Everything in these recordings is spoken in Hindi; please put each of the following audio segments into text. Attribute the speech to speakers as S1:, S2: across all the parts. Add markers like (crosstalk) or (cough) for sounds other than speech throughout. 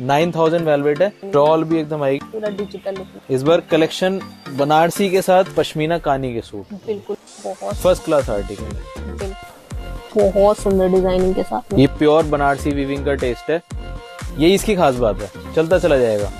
S1: नाइन थाउज़ेंड वेलवेट है। स्टॉल भी एकदम आएगी।
S2: पूरा डिजिटल
S1: इस बार कलेक्शन बनारसी के साथ पश्मीना कानी के सूट
S2: बिल्कुल
S1: फ़र्स्ट क्लास आर्टिकल
S2: बहुत सुंदर डिज़ाइनिंग के साथ।
S1: ये प्योर बनारसी वीविंग का टेस्ट है। यही इसकी खास बात है। चलता चला जाएगा।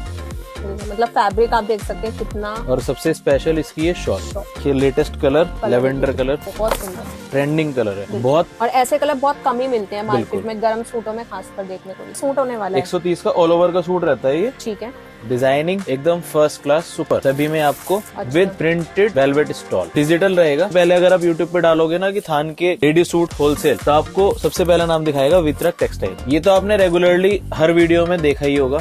S2: मतलब फैब्रिक आप देख सकते हैं कितना
S1: और सबसे स्पेशल इसकी है शॉल ये लेटेस्ट कलर लेवेंडर कलर
S2: बहुत सुंदर।
S1: ट्रेंडिंग कलर है। बहुत
S2: और ऐसे कलर बहुत कम ही मिलते हैं मार्केट में गर्म सूटों में खासकर देखने को सूट होने वाला है।
S1: 130 का ऑल ओवर का सूट रहता है ये।
S2: ठीक है।
S1: डिज़ाइनिंग एकदम फ़र्स्ट क्लास सुपर सभी में आपको
S2: अच्छा।
S1: With printed velvet stole digital रहेगा। पहले अगर आप यूट्यूब पे डालोगे ना कि थान के रेडी सूट होलसेल तो आपको सबसे पहला नाम दिखाएगा वितरक टेक्सटाइल ये तो आपने रेगुलरली हर वीडियो में देखा ही होगा।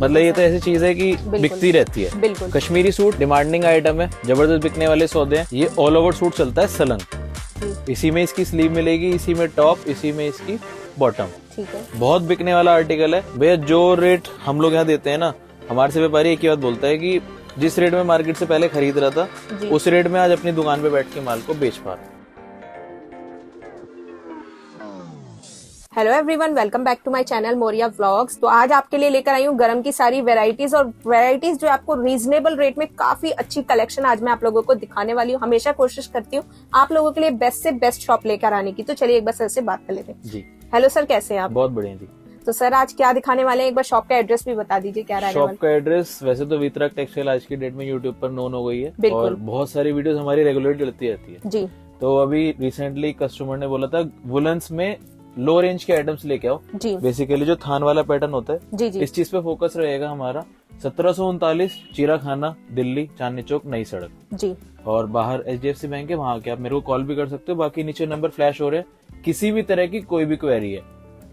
S1: मतलब ये तो ऐसी चीज़ है कि बिकती रहती है।
S2: बिल्कुल।
S1: कश्मीरी सूट डिमांडिंग आइटम है ज़बरदस्त बिकने वाले सौदे हैं। ये ऑल ओवर सूट चलता है सलंग इसी में इसकी स्लीव मिलेगी इसी में टॉप इसी में इसकी बॉटम
S2: ठीक है।
S1: बहुत बिकने वाला आर्टिकल है। भैया जो रेट हम लोग यहाँ देते हैं ना हमारे से व्यापारी एक ही बात बोलता है कि जिस रेट में मार्केट से पहले खरीद रहा था उस रेट में आज अपनी दुकान पे बैठ के माल को बेच पा रहा
S2: hello everyone welcome back to my channel Moriya vlogs तो आज आपके लिए लेकर आई हूँ गरम की सारी वेराइटीज और वेराइटीज जो आपको रीजनेबल रेट में काफ़ी अच्छी कलेक्शन आज मैं आप लोगों को दिखाने वाली हूँ। हमेशा कोशिश करती हूँ आप लोगों के लिए बेस्ट से बेस्ट शॉप लेकर आने की। तो चलिए एक बार सर से बात कर लेते हैं।
S1: जी।
S2: हेलो सर कैसे हैं आप?
S1: बहुत बढ़िया जी।
S2: तो सर आज क्या दिखाने वाले हैं? एक बार शॉप का एड्रेस भी बता दीजिए क्या
S1: शॉप का एड्रेस वैसे तो वितरक टेक्सटाइल आज की डेट में यूट्यूब पर नोन हो गई है। और बहुत सारी वीडियोस हमारी रेगुलर चलती रहती है।
S2: जी।
S1: तो अभी रिसेंटली कस्टमर ने बोला था वुलन्स में लो रेंज के आइटम्स लेके आओ। बेसिकली जो थान वाला पैटर्न होता है
S2: जी जी।
S1: इस चीज़ पे फोकस रहेगा हमारा सत्रह सौ उनतालीस चीरा खाना दिल्ली चांदनी चौक नई सड़क।
S2: जी।
S1: और बाहर H D F C bank है वहाँ के आप मेरे को कॉल भी कर सकते हो। बाकी नीचे नंबर फ्लैश हो रहे हैं। किसी भी तरह की कोई भी क्वेरी है।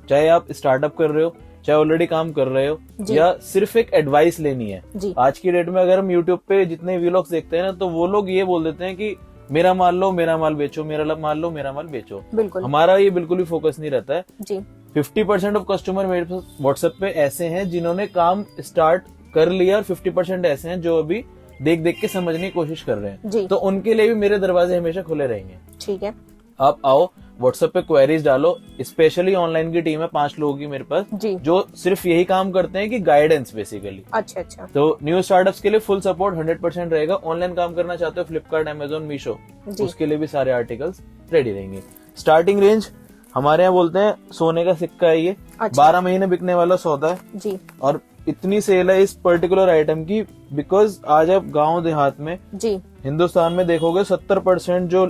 S1: चाहे आप स्टार्टअप कर रहे हो चाहे ऑलरेडी काम कर रहे हो या सिर्फ़ एक एडवाइस लेनी है। आज की डेट में अगर हम यूट्यूब पे जितने व्लॉग्स देखते हैं ना तो वो लोग ये बोल देते हैं कि मेरा माल लो मेरा माल बेचो मेरा माल लो मेरा माल बेचो।
S2: बिल्कुल।
S1: हमारा ये बिल्कुल भी फोकस नहीं रहता है।
S2: जी।
S1: फिफ्टी परसेंट ऑफ़ कस्टमर मेरे पास व्हाट्सएप पे ऐसे हैं जिन्होंने काम स्टार्ट कर लिया और फिफ्टी परसेंट ऐसे हैं जो अभी देख देख के समझने की कोशिश कर रहे हैं।
S2: जी।
S1: तो उनके लिए भी मेरे दरवाजे हमेशा खुले रहेंगे।
S2: ठीक है।
S1: आप आओ व्हाट्सएप पे क्वेरीज डालो स्पेशली ऑनलाइन की टीम है पाँच लोगों की मेरे पास
S2: जी।
S1: जो सिर्फ़ यही काम करते हैं कि गाइडेंस बेसिकली
S2: अच्छा अच्छा।
S1: तो न्यू स्टार्टअप्स के लिए फुल सपोर्ट हंड्रेड परसेंट रहेगा। ऑनलाइन काम करना चाहते हो फ्लिपकार्ट अमेजोन मीशो उसके लिए भी सारे आर्टिकल्स रेडी रहेंगे। स्टार्टिंग रेंज हमारे यहाँ बोलते हैं सोने का सिक्का है ये।
S2: अच्छा।
S1: बारह महीने बिकने वाला सौदा है।
S2: जी।
S1: और इतनी सेल है इस पर्टिकुलर आइटम की बिकॉज़ आज आप गाँव देहात में
S2: जी।
S1: हिंदुस्तान में देखोगे सत्तर परसेंट जो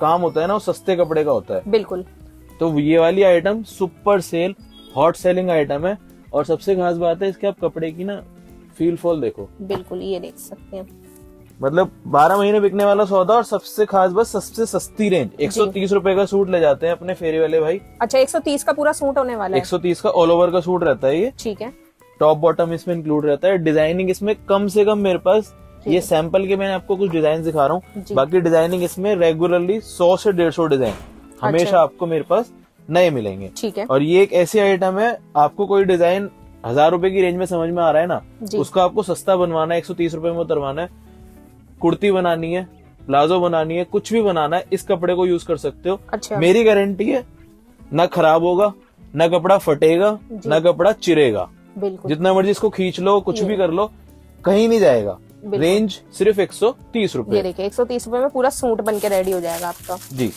S1: काम होता है ना वो सस्ते कपड़े का होता है।
S2: बिल्कुल।
S1: तो ये वाली item super sale hot selling item है। और सबसे खास बात है इसके आप कपड़े की ना फील फॉल देखो।
S2: बिल्कुल ये देख सकते हैं।
S1: मतलब 12 महीने बिकने वाला सौदा और सबसे खास बात सबसे सस्ती रेंज 130 रुपए का सूट ले जाते हैं अपने फेरी वाले भाई।
S2: अच्छा 130 का पूरा सूट होने वाला है?
S1: 130 का ऑल ओवर का सूट रहता है ये।
S2: ठीक है।
S1: टॉप बॉटम इसमें इंक्लूड रहता है। डिज़ाइनिंग इसमें कम से कम मेरे पास ये सैंपल के मैंने आपको कुछ डिज़ाइन दिखा रहा हूँ। बाकी डिज़ाइनिंग इसमें रेगुलरली सौ से डेढ़ सौ डिज़ाइन हमेशा
S2: अच्छा।
S1: आपको मेरे पास नए मिलेंगे।
S2: ठीक है।
S1: और ये एक ऐसी आइटम है आपको कोई डिज़ाइन हज़ार रुपए की रेंज में समझ में आ रहा है ना। उसका आपको सस्ता बनवाना है एक सौ तीस रुपए में उतरवाना है। कुर्ती बनानी है प्लाजो बनानी है कुछ भी बनाना है इस कपड़े को यूज़ कर सकते हो।
S2: अच्छा।
S1: मेरी गारंटी है ना खराब होगा ना कपड़ा फटेगा ना कपड़ा चिरेगा।
S2: बिल्कुल।
S1: जितना मर्ज़ी इसको खींच लो कुछ भी कर लो कहीं नहीं जाएगा। रेंज सिर्फ़ एक सौ तीस
S2: ये
S1: रुपए
S2: देखिए 130 रुपए में पूरा सूट बन के रेडी हो जाएगा आपका।
S1: जी।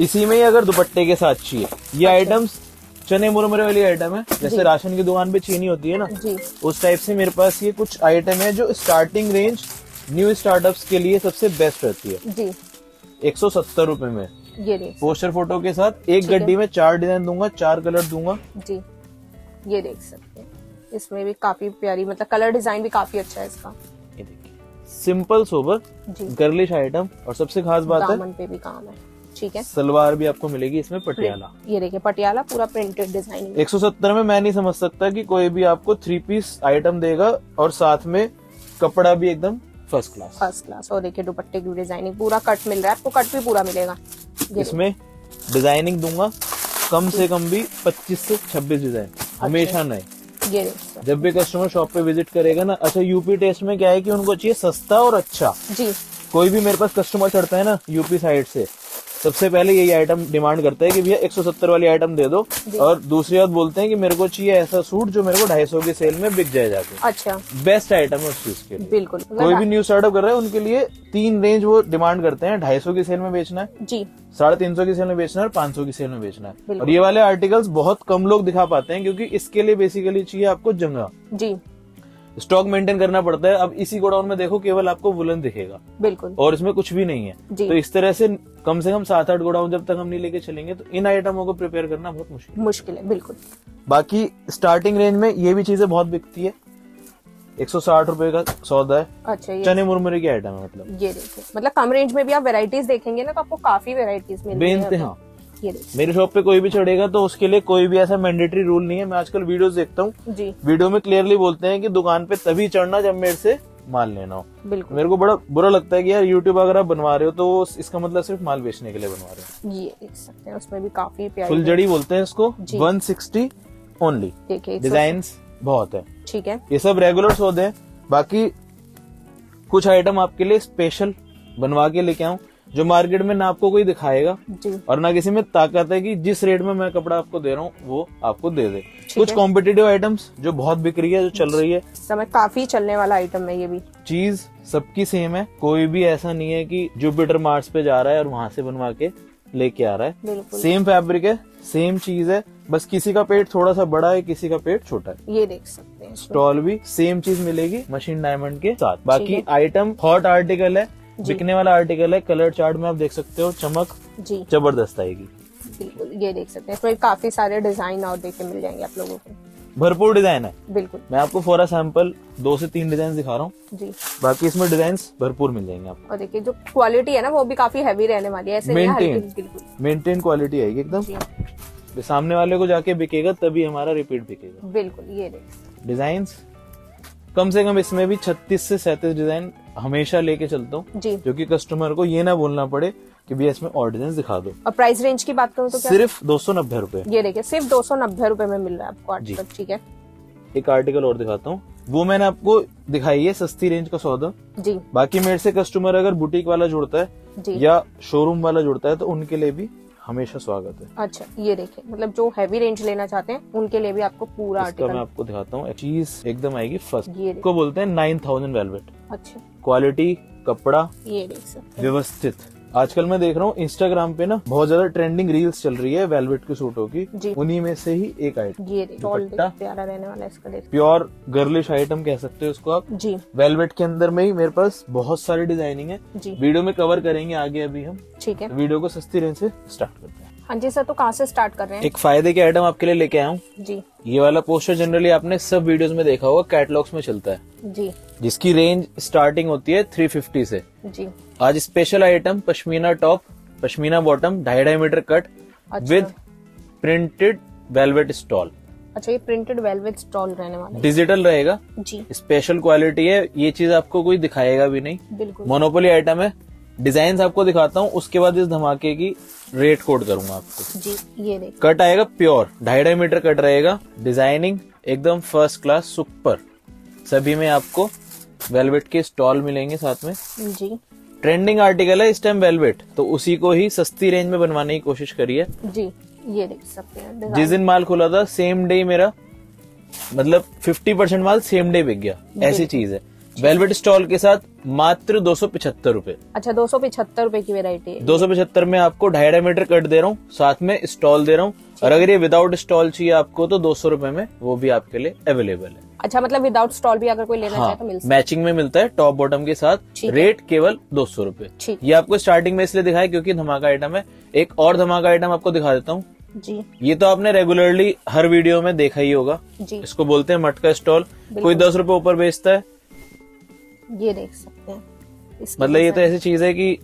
S1: इसी में ही अगर दुपट्टे के साथ चाहिए।
S2: अच्छा।
S1: ये आइटम्स चने मुरमुरे वाली आइटम है। जैसे राशन की दुकान पे चीनी होती है ना?
S2: जी।
S1: उस टाइप से मेरे पास ये कुछ आइटम है जो स्टार्टिंग रेंज न्यू स्टार्टअप्स के लिए सबसे बेस्ट रहती है।
S2: जी।
S1: एक सौ सत्तर रूपए में।
S2: ये
S1: पोस्टर फ़ोटो के साथ एक गड्डी में चार डिज़ाइन दूँगा चार कलर दूँगा।
S2: जी। ये देख सकते हैं। इसमें भी काफ़ी प्यारी मतलब कलर डिज़ाइन भी काफ़ी अच्छा है इसका।
S1: सिंपल सोबर गर्लिश आइटम और सबसे खास बात है
S2: पे भी काम है ठीक है।
S1: सलवार भी आपको मिलेगी इसमें पटियाला।
S2: ये देखिए पटियाला पूरा प्रिंटेड डिज़ाइन
S1: एक सौ सत्तर में मैं नहीं समझ सकता कि कोई भी आपको थ्री पीस आइटम देगा और साथ में कपड़ा भी एकदम फ़र्स्ट क्लास
S2: फ़र्स्ट क्लास और देखिए दुपट्टे की डिज़ाइनिंग पूरा कट मिल रहा है। आपको कट भी पूरा मिलेगा।
S1: इसमें डिज़ाइनिंग दूँगा कम से कम भी 25 से 26 डिज़ाइन हमेशा नए।
S2: ये
S1: जब भी कस्टमर शॉप पे विज़िट करेगा ना अच्छा यूपी टेस्ट में क्या है कि उनको चाहिए सस्ता और अच्छा।
S2: जी।
S1: कोई भी मेरे पास कस्टमर चढ़ता है ना यूपी साइड से सबसे पहले यही आइटम डिमांड करते है कि भैया 170 वाली आइटम दे दो। और दूसरी बात बोलते हैं कि मेरे को चाहिए ऐसा सूट जो मेरे को 250 की सेल में बिक जाए जाके।
S2: अच्छा।
S1: बेस्ट आइटम है उस चीज़ के लिए।
S2: बिल्कुल।
S1: कोई भी न्यू स्टार्टअप कर रहा है उनके लिए तीन रेंज वो डिमांड करते हैं। ढाई की सेल में बेचना है
S2: जी।
S1: साढ़े तीन सौ की सेल में बेचना है और पाँच सौ की सेल में बेचना है। और ये वाले आर्टिकल्स बहुत कम लोग दिखा पाते हैं क्योंकि इसके लिए बेसिकली चाहिए आपको जंगा
S2: जी।
S1: स्टॉक मेंटेन करना पड़ता है। अब इसी गोडाउन में देखो केवल आपको वुलन दिखेगा।
S2: बिल्कुल।
S1: और इसमें कुछ भी नहीं है।
S2: जी।
S1: तो इस तरह से कम से कम सात आठ गोडाउन जब तक हम नहीं लेके चलेंगे तो इन आइटमों को प्रिपेयर करना बहुत मुश्किल है।
S2: मुश्किल है बिल्कुल।
S1: बाकी स्टार्टिंग रेंज में ये भी चीज़ें बहुत बिकती है। एक सौ साठ रूपए का सौदा है।
S2: अच्छा
S1: चने मुरमुरे की आइटम है मतलब।
S2: ये देखिए। मतलब कम रेंज में भी आप वेराइटीज देखेंगे ना तो आपको काफ़ी वेराइटीज मिलेंगी
S1: बेइंतहा
S2: ये देखिए।
S1: मेरी शॉप पे कोई भी चढ़ेगा तो उसके लिए कोई भी ऐसा मैंडेटरी रूल नहीं है। मैं आजकल वीडियो देखता हूँ।
S2: जी।
S1: वीडियो में क्लियरली बोलते हैं कि दुकान पे तभी चढ़ना जब मेरे से माल लेना हो।
S2: बिल्कुल।
S1: मेरे को बड़ा बुरा लगता है कि यार यूट्यूब अगर आप बनवा रहे हो तो इसका मतलब सिर्फ़ माल बेचने के लिए बनवा रहे हो।
S2: ये देख सकते हैं उसमें भी काफ़ी प्यारी
S1: फुलजड़ी बोलते हैं इसको।
S2: जी।
S1: 160 ओनली डिज़ाइन बहुत है।
S2: ठीक है।
S1: ये सब रेगुलर सौदे हैं। बाकी कुछ आइटम आपके लिए स्पेशल बनवा के लेके आऊँ। जो मार्केट में ना आपको कोई दिखाएगा और ना किसी में ताकत है कि जिस रेट में मैं कपड़ा आपको दे रहा हूँ वो आपको दे दे। कुछ कॉम्पिटेटिव आइटम्स जो बहुत बिक रही है जो चल रही है।
S2: समय काफ़ी चलने वाला आइटम है ये भी।
S1: चीज़ सबकी सेम है। कोई भी ऐसा नहीं है कि जुपिटर मार्स पे जा रहा है और वहाँ से बनवा के लेके आ रहा है। सेम फैब्रिक है सेम चीज़ है। बस किसी का पेट थोड़ा सा बड़ा है किसी का पेट छोटा है।
S2: ये देख सकते हैं
S1: स्टॉल भी सेम चीज़ मिलेगी मशीन डायमंड के साथ। बाकी आइटम हॉट आर्टिकल है। बिकने वाला आर्टिकल है कलर चार्ट में आप देख सकते हो चमक
S2: जी।
S1: ज़बरदस्त आएगी।
S2: बिल्कुल ये देख सकते हैं। इसमें काफ़ी सारे डिज़ाइन और देखे मिल जाएँगे आप लोगों को।
S1: भरपूर डिज़ाइन है।
S2: बिल्कुल।
S1: मैं आपको फॉर सैंपल दो से तीन डिज़ाइन दिखा रहा हूँ।
S2: जी।
S1: बाकी इसमें डिज़ाइन भरपूर मिल जाएँगे आपको।
S2: और देखिए जो क्वालिटी है ना वो भी काफ़ी हैवी रहने वाली है। ऐसे बिल्कुल।
S1: मेंटेन क्वालिटी आएगी एकदम। सामने वाले को जाके बिकेगा तभी हमारा रिपीट बिकेगा।
S2: बिल्कुल ये
S1: डिज़ाइन कम से कम इसमें भी 36 से 37 डिज़ाइन हमेशा लेके चलता हूँ
S2: जी।
S1: कि कस्टमर को ये ना बोलना पड़े कि भैया इसमें डिज़ाइन दिखा दो।
S2: और प्राइस रेंज की बात करूँ तो क्या?
S1: सिर्फ़ दो सौ नब्बे रूपए।
S2: ये देखिए सिर्फ़ दो सौ नब्बे रूपए में मिल रहा है आपको ठीक है?
S1: एक आर्टिकल और दिखाता हूँ। वो मैंने आपको दिखाई है सस्ती रेंज का सौदा।
S2: जी।
S1: बाकी मेरे से कस्टमर अगर बुटीक वाला जुड़ता है
S2: जी।
S1: या शोरूम वाला जुड़ता है तो उनके लिए भी हमेशा स्वागत है।
S2: अच्छा ये देखिए मतलब जो हैवी रेंज लेना चाहते हैं उनके लिए भी आपको पूरा
S1: इसका मैं आपको दिखाता हूँ। चीज़ एकदम आएगी फ़र्स्ट को बोलते हैं नाइन थाउज़ेंड वेलवेट
S2: अच्छा।
S1: क्वालिटी कपड़ा
S2: ये देख सकते
S1: व्यवस्थित। आजकल मैं देख रहा हूँ इंस्टाग्राम पे ना बहुत ज़्यादा ट्रेंडिंग रील्स चल रही है वेलवेट के सूटों की। उन्हीं में से ही एक आइटम
S2: ये। प्यारा रहने वाला है इसका देख।
S1: प्योर गर्लिश आइटम कह सकते हो इसको आप।
S2: जी।
S1: वेलवेट के अंदर में ही मेरे पास बहुत सारी डिज़ाइनिंग है।
S2: जी।
S1: वीडियो में कवर करेंगे आगे अभी हम।
S2: ठीक है।
S1: वीडियो को सस्ती रेंज से स्टार्ट करते हैं।
S2: हाँ जी सर तो कहाँ से स्टार्ट कर रहे हैं?
S1: एक फ़ायदे के आइटम आपके लिए लेके आया हूँ।
S2: जी।
S1: ये वाला पोस्टर जनरली आपने सब वीडियोस में देखा होगा कैटलॉग्स में चलता है।
S2: जी।
S1: जिसकी रेंज स्टार्टिंग होती है 350 से।
S2: जी।
S1: आज special item pashmina top pashmina bottom ढाई ढाई मीटर कट
S2: अच्छा।
S1: विद प्रिंटेड वेलवेट स्टॉल
S2: अच्छा ये प्रिंटेड वेलवेट स्टॉल रहने वाला
S1: डिजिटल रहेगा।
S2: जी।
S1: स्पेशल क्वालिटी है। ये चीज़ आपको कोई दिखाएगा भी नहीं।
S2: बिल्कुल।
S1: मोनोपोली आइटम है। डिज़ाइन आपको दिखाता हूँ। उसके बाद इस धमाके की रेट कोड करूँगा आपको।
S2: जी ये देख।
S1: कट आएगा प्योर ढाई ढाई मीटर कट रहेगा। डिज़ाइनिंग एकदम फ़र्स्ट क्लास सुपर सभी में आपको वेलवेट के स्टॉल मिलेंगे साथ में।
S2: जी।
S1: ट्रेंडिंग आर्टिकल है इस टाइम वेलवेट तो उसी को ही सस्ती रेंज में बनवाने की कोशिश करी है
S2: जी ये देख सकते हैं
S1: जिस दिन माल खुला था सेम डे मेरा मतलब 50 परसेंट माल सेम डे बिक गया। ऐसी चीज़ है। वेलवेट स्टॉल के साथ मात्र दो सौ पिछहत्तर रूपए।
S2: अच्छा दो सौ पिछहत्तर रूपए की वेरायटी है।
S1: दो सौ पचहत्तर में आपको ढाई ढाई मीटर कट दे रहा हूँ साथ में स्टॉल दे रहा हूँ। और अगर ये विदाउट स्टॉल चाहिए आपको तो दो सौ रुपये में वो भी आपके लिए अवेलेबल है।
S2: अच्छा मतलब विदाउट स्टॉल भी अगर कोई लेना
S1: हाँ, चाहे
S2: तो मिल सकता
S1: मैचिंग में मिलता है टॉप बॉटम के साथ रेट केवल दो सौ रुपये ये आपको स्टार्टिंग में इसलिए दिखाया क्योंकि धमाका आइटम है। एक और धमाका आइटम आपको दिखा देता हूँ।
S2: जी।
S1: ये तो आपने रेगुलरली हर वीडियो में देखा ही होगा।
S2: जी।
S1: इसको बोलते हैं मटका स्टॉल कोई दस रुपए ऊपर बेचता है।
S2: ये देख सकते हैं।
S1: मतलब ये तो ऐसी चीज़ है कि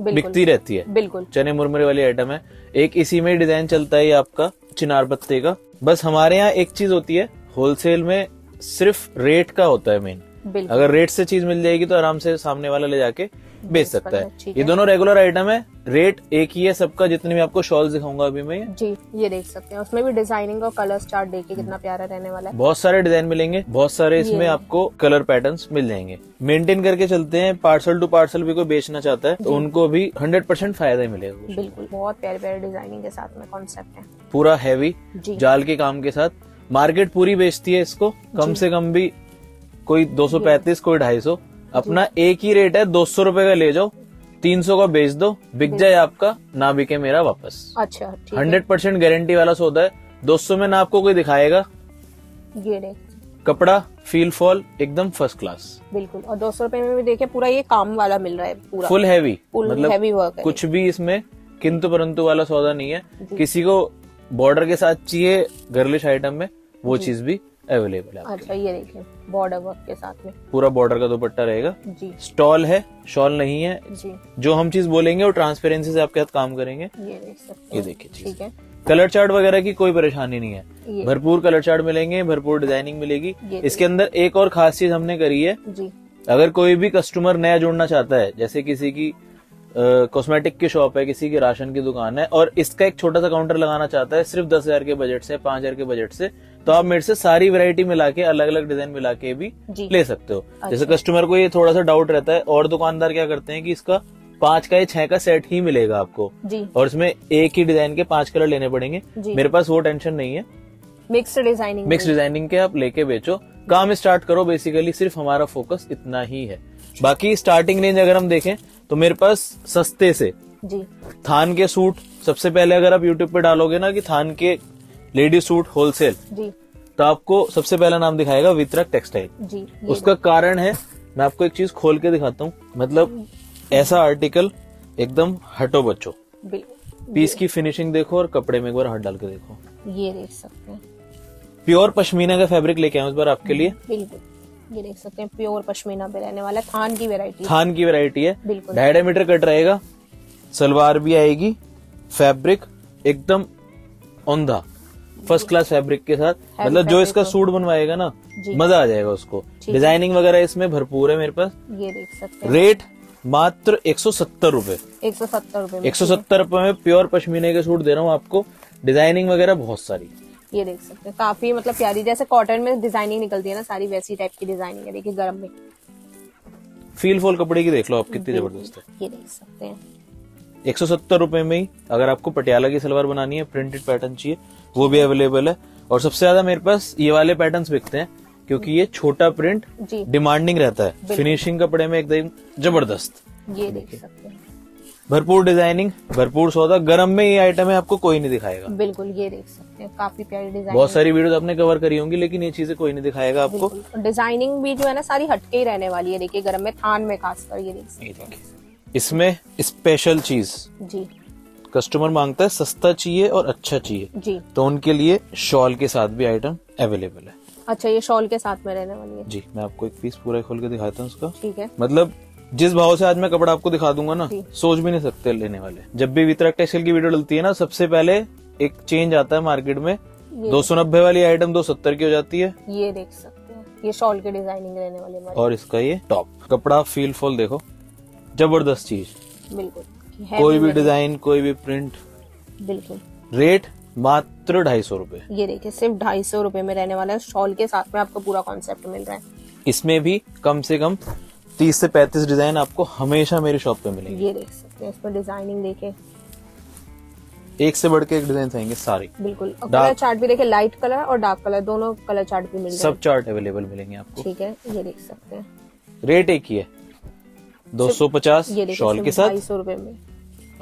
S1: बिकती रहती है।
S2: बिल्कुल।
S1: चने मुरमुरे वाली आइटम है। एक इसी में डिज़ाइन चलता है ये आपका चिनार पत्ते का। बस हमारे यहाँ एक चीज़ होती है होलसेल में सिर्फ़ रेट का होता है मेन अगर रेट से चीज़ मिल जाएगी तो आराम से सामने वाला ले जाके बेच सकता है। ये दोनों रेगुलर आइटम है। रेट एक ही है सबका जितने भी आपको शॉल दिखाऊँगा अभी मैं।
S2: जी ये देख सकते हैं। उसमें भी डिज़ाइनिंग और कलर चार्ट देखिए कितना प्यारा रहने वाला है।
S1: बहुत सारे डिज़ाइन मिलेंगे बहुत सारे इसमें आपको कलर पैटर्न्स मिल जाएँगे। मेंटेन करके चलते हैं। पार्सल टू पार्सल भी कोई बेचना चाहता है तो उनको भी हंड्रेड परसेंट फ़ायदा ही मिलेगा।
S2: बिल्कुल बहुत प्यारे प्यारे डिज़ाइनिंग के साथ में कॉन्सेप्ट है।
S1: पूरा हैवी जाल के काम के साथ। मार्केट पूरी बेचती है इसको कम से कम भी कोई 235 कोई 250 अपना एक ही रेट है दो सौ रुपये का ले जाओ तीन सौ का बेच दो बिक जाए आपका ना बिके मेरा वापस।
S2: अच्छा
S1: हंड्रेड परसेंट गारंटी वाला सौदा है दो सौ में ना आपको कोई दिखाएगा।
S2: ये देख।
S1: कपड़ा फील फॉल एकदम फ़र्स्ट क्लास
S2: बिल्कुल और दो सौ रुपए में भी देखिए पूरा ये काम वाला मिल रहा है पूरा।
S1: फुल हैवी मतलब
S2: हैवी वर्क
S1: कुछ भी इसमें किंतु परंतु वाला सौदा नहीं है। किसी को बॉर्डर के साथ चाहिए गर्लिश आइटम में वो चीज़ भी अवेलेबल है
S2: अच्छा ये देखिए बॉर्डर वर्क के साथ में।
S1: पूरा बॉर्डर का दुपट्टा रहेगा।
S2: जी।
S1: स्टॉल है शॉल नहीं है
S2: जी।
S1: जो हम चीज़ बोलेंगे वो ट्रांसपेरेंसी से आपके साथ काम करेंगे।
S2: ये देख
S1: ये देखिए
S2: ठीक है।
S1: कलर चार्ट वगैरह की कोई परेशानी नहीं है। भरपूर कलर चार्ट मिलेंगे भरपूर डिज़ाइनिंग मिलेगी। इसके अंदर एक और खास चीज़ हमने करी है।
S2: जी।
S1: अगर कोई भी कस्टमर नया जुड़ना चाहता है जैसे किसी की कॉस्मेटिक की शॉप है किसी की राशन की दुकान है और इसका एक छोटा सा काउंटर लगाना चाहता है सिर्फ़ दस हज़ार के बजट से पाँच हज़ार के बजट से तो आप मेरे से सारी वैरायटी मिला के अलग अलग डिज़ाइन मिला के भी ले सकते हो। जैसे
S2: अच्छा।
S1: कस्टमर को ये थोड़ा सा डाउट रहता है और दुकानदार क्या करते हैं कि इसका पाँच का या छह का सेट ही मिलेगा आपको और इसमें एक ही डिज़ाइन के पाँच कलर लेने पड़ेंगे। मेरे पास वो टेंशन नहीं है।
S2: मिक्स डिज़ाइनिंग
S1: मिक्स डिज़ाइनिंग के आप लेके बेचो। काम स्टार्ट करो बेसिकली सिर्फ़ हमारा फोकस इतना ही है। बाकी स्टार्टिंग रेंज अगर हम देखें तो मेरे पास सस्ते से।
S2: जी।
S1: थान के सूट सबसे पहले अगर आप यूट्यूब पे डालोगे ना कि थान के लेडी सूट होलसेल
S2: जी।
S1: तो आपको सबसे पहला नाम दिखाएगा वितरक टेक्सटाइल
S2: जी
S1: उसका कारण है मैं आपको एक चीज़ खोल के दिखाता हूँ मतलब ऐसा आर्टिकल एकदम हटो बच्चो। पीस की फिनिशिंग देखो और कपड़े में एक बार हाथ डाल के देखो।
S2: ये देख सकते हैं।
S1: प्योर पश्मीना का फैब्रिक लेके आया हूँ इस बार आपके लिए।
S2: बिल्कुल। ये देख सकते हैं प्योर पश्मीना पे रहने वाला थान की वेरायटी
S1: थान की वेरायटी है।
S2: बिल्कुल।
S1: ढाई ढाई मीटर कट रहेगा। सलवार भी आएगी। फैब्रिक एकदम औंधा। फ़र्स्ट क्लास फैब्रिक के साथ। मतलब जो इसका सूट बनवाएगा ना मज़ा आ जाएगा उसको। डिज़ाइनिंग वगैरह इसमें भरपूर है मेरे पास।
S2: ये देख सकते हैं।
S1: रेट मात्र एक सौ सत्तर रूपए।
S2: एक सौ सत्तर रूपए
S1: एक सौ सत्तर रूपए में प्योर पश्मीने के सूट दे रहा हूँ आपको। डिज़ाइनिंग वगैरह बहुत सारी।
S2: ये देख सकते हैं। काफ़ी मतलब प्यारी जैसे कॉटन में डिज़ाइनिंग निकलती है ना सारी वैसी टाइप की डिज़ाइनिंग है देखिए गरम में।
S1: फील फॉल कपड़े की देख लो आप कितनी ज़बरदस्त है।
S2: ये देख सकते हैं।
S1: एक सौ सत्तर रूपए में ही अगर आपको पटियाला की सलवार बनानी है प्रिंटेड पैटर्न चाहिए वो भी अवेलेबल है। और सबसे ज़्यादा मेरे पास ये वाले पैटर्न बिकते हैं क्योंकि ये छोटा प्रिंट डिमांडिंग रहता है। फिनिशिंग कपड़े में एकदम ज़बरदस्त।
S2: ये देख सकते हैं।
S1: भरपूर डिज़ाइनिंग भरपूर सौदा गर्म में ये आइटम है आपको कोई नहीं दिखाएगा।
S2: बिल्कुल ये देख सकते हैं काफ़ी प्यारी डिज़ाइन
S1: बहुत सारी वीडियोस आपने कवर करी होंगी लेकिन ये चीज़ें कोई नहीं दिखाएगा आपको।
S2: डिज़ाइनिंग भी जो है ना सारी हटके ही रहने वाली है देखिए गर्म में थान में खासकर ये देख
S1: इसमें स्पेशल चीज़
S2: जी।
S1: कस्टमर माँगता है सस्ता चाहिए और अच्छा चाहिए।
S2: जी।
S1: तो उनके लिए शॉल के साथ भी आइटम अवेलेबल है।
S2: अच्छा ये शॉल के साथ में रहने वाली है।
S1: जी मैं आपको एक पीस पूरा खोल के दिखाता हूँ उसका।
S2: ठीक है।
S1: मतलब जिस भाव से आज मैं कपड़ा आपको दिखा दूँगा ना सोच भी नहीं सकते लेने वाले। जब भी वितरक टेक्सटाइल की वीडियो डलती है ना सबसे पहले एक चेंज आता है मार्केट में। दो सौ नब्बे वाली आइटम दो सत्तर की हो जाती है।
S2: ये देख सकते हैं। ये शॉल की डिज़ाइनिंग रहने वाली हमारी
S1: और इसका ये टॉप कपड़ा फील फॉल देखो। ज़बरदस्त चीज़।
S2: बिल्कुल।
S1: कोई भी डिज़ाइन कोई भी प्रिंट
S2: बिल्कुल।
S1: रेट मात्र ढाई सौ रूपए।
S2: ये देखिए सिर्फ़ ढाई सौ रूपए में रहने वाला है। शॉल के साथ में आपको पूरा कॉन्सेप्ट मिल रहा है।
S1: इसमें भी कम से कम तीस से पैंतीस डिज़ाइन आपको हमेशा मेरी शॉप पे मिलेंगे।
S2: ये देख सकते हैं इसमें डिज़ाइनिंग देखे।
S1: एक से बढ़ के एक डिज़ाइन आएँगे सारे।
S2: बिल्कुल। कलर चार्ट भी देखिए लाइट कलर और डार्क कलर दोनों कलर चार्ट भी मिल
S1: सब चार्ट अवेलेबल मिलेंगे आपको।
S2: ठीक है ये देख सकते हैं।
S1: रेट एक ही है। दो सौ पचास शॉल के
S2: ढाई
S1: साथ।
S2: सौ रुपये में।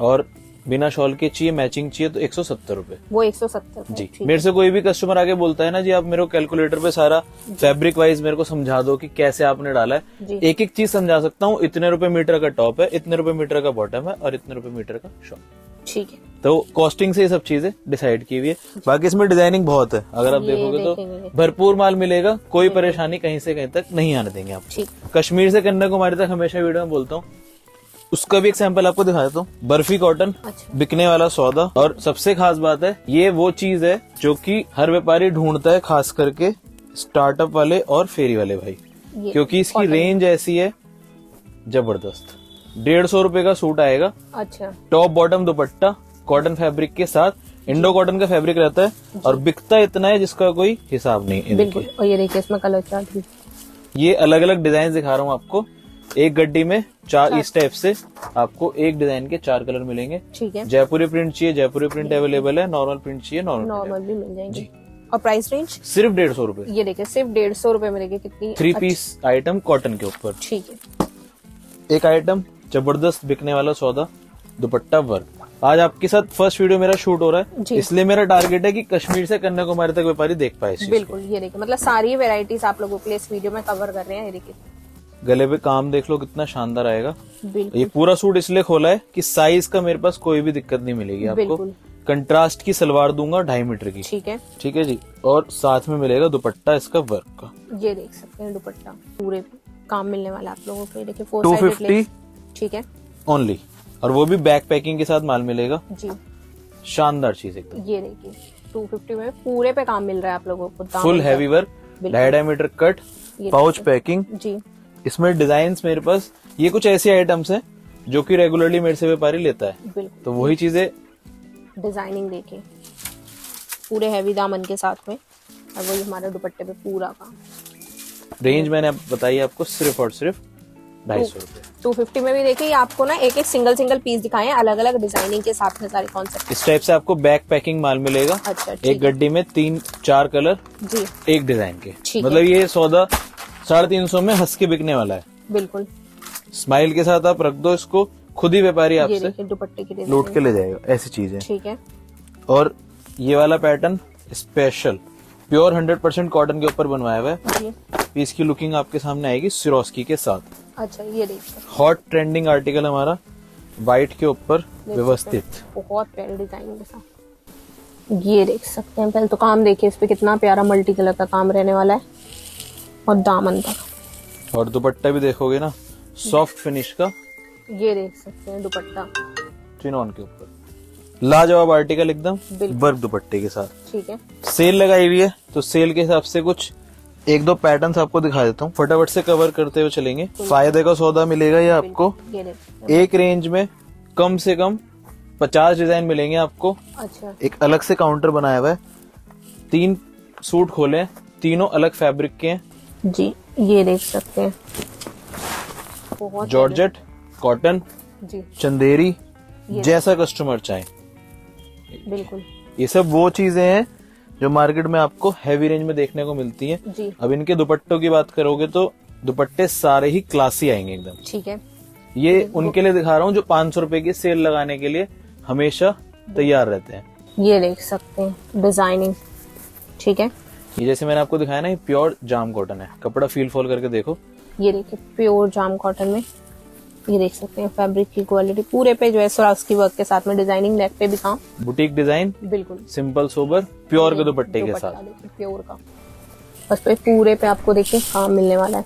S1: और बिना शॉल के चाहिए मैचिंग चाहिए तो एक सौ सत्तर रूपए।
S2: वो एक सौ सत्तर
S1: जी। मेरे से कोई भी कस्टमर आगे बोलता है ना जी आप मेरे को कैलकुलेटर पे सारा फैब्रिक वाइज मेरे को समझा दो कि कैसे आपने डाला है। एक एक चीज़ समझा सकता हूँ इतने रुपए मीटर का टॉप है इतने रुपए मीटर का बॉटम है और इतने रुपए मीटर का शॉल
S2: ठीक है।
S1: तो कॉस्टिंग से ये सब चीज़ें डिसाइड की हुई है। बाकी इसमें डिज़ाइनिंग बहुत है। अगर आप देखोगे तो भरपूर माल मिलेगा कोई परेशानी कहीं से कहीं तक नहीं आने देंगे आप। कश्मीर से कन्याकुमारी तक हमेशा वीडियो में बोलता हूँ उसका भी एक सैंपल आपको दिखा देता हूँ। बर्फ़ी कॉटन
S2: अच्छा।
S1: बिकने वाला सौदा। और सबसे खास बात है ये वो चीज़ है जो कि हर व्यापारी ढूंढता है खास करके स्टार्टअप वाले और फेरी वाले भाई। क्योंकि इसकी रेंज ऐसी है ज़बरदस्त। डेढ़ सौ रुपये का सूट आएगा।
S2: अच्छा।
S1: Top bottom dupatta cotton fabric के साथ। इंडो कॉटन का फैब्रिक रहता है और बिकता इतना है जिसका कोई हिसाब नहीं है।
S2: बिल्कुल। और ये देखिए इसमें कलर चार्ट
S1: ये अलग अलग डिज़ाइन दिखा रहा हूँ आपको। एक गड्डी में चार इस टाइप से आपको एक डिज़ाइन के चार कलर मिलेंगे।
S2: ठीक है।
S1: जयपुरी प्रिंट चाहिए जयपुरी प्रिंट अवेलेबल है नॉर्मल प्रिंट चाहिए नॉर्मल
S2: नॉर्मल भी मिल जाएँगे। और प्राइस रेंज
S1: सिर्फ़ डेढ़ सौ रूपए।
S2: ये देखिए सिर्फ़ डेढ़ सौ रुपये में देखिए कितनी
S1: थ्री पीस आइटम कॉटन के ऊपर।
S2: ठीक है।
S1: एक आइटम ज़बरदस्त बिकने वाला सौदा दुपट्टा वर्क आज आपके साथ फ़र्स्ट वीडियो मेरा शूट हो रहा है। इसलिए मेरा टारगेट है कि कश्मीर से कन्याकुमारी तक व्यापारी देख पाए।
S2: बिल्कुल ये देखिए मतलब सारी वेराइटीज आप लोगों के लिए इस वीडियो में कवर कर रहे हैं ये देखिए।
S1: गले पे काम देख लो कितना शानदार आएगा। ये पूरा सूट इसलिए खोला है कि साइज़ का मेरे पास कोई भी दिक्कत नहीं मिलेगी आपको। कंट्रास्ट की सलवार दूँगा ढाई मीटर की।
S2: ठीक है।
S1: ठीक है जी। और साथ में मिलेगा दुपट्टा इसका वर्क का।
S2: ये देख सकते हैं दुपट्टा। पूरे काम मिलने वाला आप लोगों को देखिए फोर
S1: 250
S2: ठीक है।
S1: ओनली और वो भी बैक पैकिंग के साथ माल मिलेगा।
S2: जी।
S1: शानदार चीज़ एकदम।
S2: ये देखिए टू फिफ्टी में पूरे पे काम मिल रहा है आप लोगों को।
S1: फुल हैवी वर्क ढाई ढाई मीटर कट पाउच पैकिंग
S2: जी।
S1: इसमें डिज़ाइन मेरे पास ये कुछ ऐसे आइटम्स हैं जो कि रेगुलरली मेरे से व्यापारी लेता है। तो वही चीज़ें
S2: डिज़ाइनिंग देखिए। पूरे हैवी दामन के साथ में और वही हमारे दुपट्टे पे पूरा काम।
S1: रेंज मैंने आप बताई आपको सिर्फ़ और सिर्फ़ ढाई सौ
S2: टू फिफ्टी में भी देखिए आपको ना एक एक सिंगल सिंगल पीस दिखाए अलग अलग डिज़ाइनिंग के साथ में सारे कॉन्सेप्ट
S1: इस टाइप से आपको बैक पैकिंग माल मिलेगा।
S2: अच्छा
S1: एक गड्डी में तीन चार कलर
S2: जी।
S1: एक डिज़ाइन के। मतलब ये सौदा साढ़े तीन सौ में हंस के बिकने वाला है।
S2: बिल्कुल।
S1: स्माइल के साथ आप रख दो इसको खुद ही व्यापारी आपसे।
S2: दुपट्टे की
S1: लूट के ले जाएगा ऐसी चीज़ है।
S2: ठीक है।
S1: और ये वाला pattern special pure hundred percent cotton के ऊपर बनवाया हुआ है।
S2: जी।
S1: पीस की लुकिंग आपके सामने आएगी सिरोस्की के साथ।
S2: अच्छा ये देखिए।
S1: हॉट ट्रेंडिंग आर्टिकल हमारा व्हाइट के ऊपर व्यवस्थित।
S2: बहुत प्यारे डिज़ाइन के साथ ये देख सकते हैं पहले तो काम देखिए इस पे कितना प्यारा मल्टी कलर का काम रहने वाला है। और दामन का।
S1: और दुपट्टा भी देखोगे ना? सॉफ्ट फिनिश का।
S2: ये देख सकते हैं दुपट्टा।
S1: चिनॉन के ऊपर। लाजवाब आर्टिकल एकदम। वर्क दुपट्टे के साथ।
S2: ठीक है।
S1: सेल लगाई हुई है तो सेल के हिसाब से कुछ एक दो पैटर्न आपको दिखा देता हूँ। फटाफट से कवर करते हुए चलेंगे। फ़ायदे का सौदा मिलेगा ये आपको एक रेंज में कम से कम पचास डिज़ाइन मिलेंगे आपको।
S2: अच्छा।
S1: एक अलग से काउंटर बनाया हुआ है। तीन सूट खोले तीनों अलग फैब्रिक के हैं।
S2: जी ये देख सकते हैं।
S1: जॉर्जेट कॉटन
S2: जी।
S1: चंदेरी जैसा कस्टमर चाहे।
S2: बिल्कुल।
S1: ये सब वो चीज़ें हैं जो मार्केट में आपको हैवी रेंज में देखने को मिलती हैं।
S2: जी।
S1: अब इनके दुपट्टों की बात करोगे तो दुपट्टे सारे ही क्लासी आएँगे एकदम।
S2: ठीक है।
S1: ये उनके लिए दिखा रहा हूँ जो पाँच सौ रुपए की सेल लगाने के लिए हमेशा तैयार रहते हैं।
S2: ये देख सकते हैं डिज़ाइनिंग ठीक है।
S1: ये जैसे मैंने आपको दिखाया ना ये प्योर जाम कॉटन है। कपड़ा फील फॉल करके देखो।
S2: ये देखिए प्योर जाम कॉटन में। ये देख सकते हैं फैब्रिक की क्वालिटी पूरे पे जो है स्वराज की वर्क के साथ में डिज़ाइनिंग नेक पे भी काम
S1: बुटीक डिज़ाइन
S2: बिल्कुल।
S1: सिंपल सोबर प्योर के दुपट्टे के साथ।
S2: प्योर का। बस पे पूरे पे आपको देखिए काम मिलने वाला है।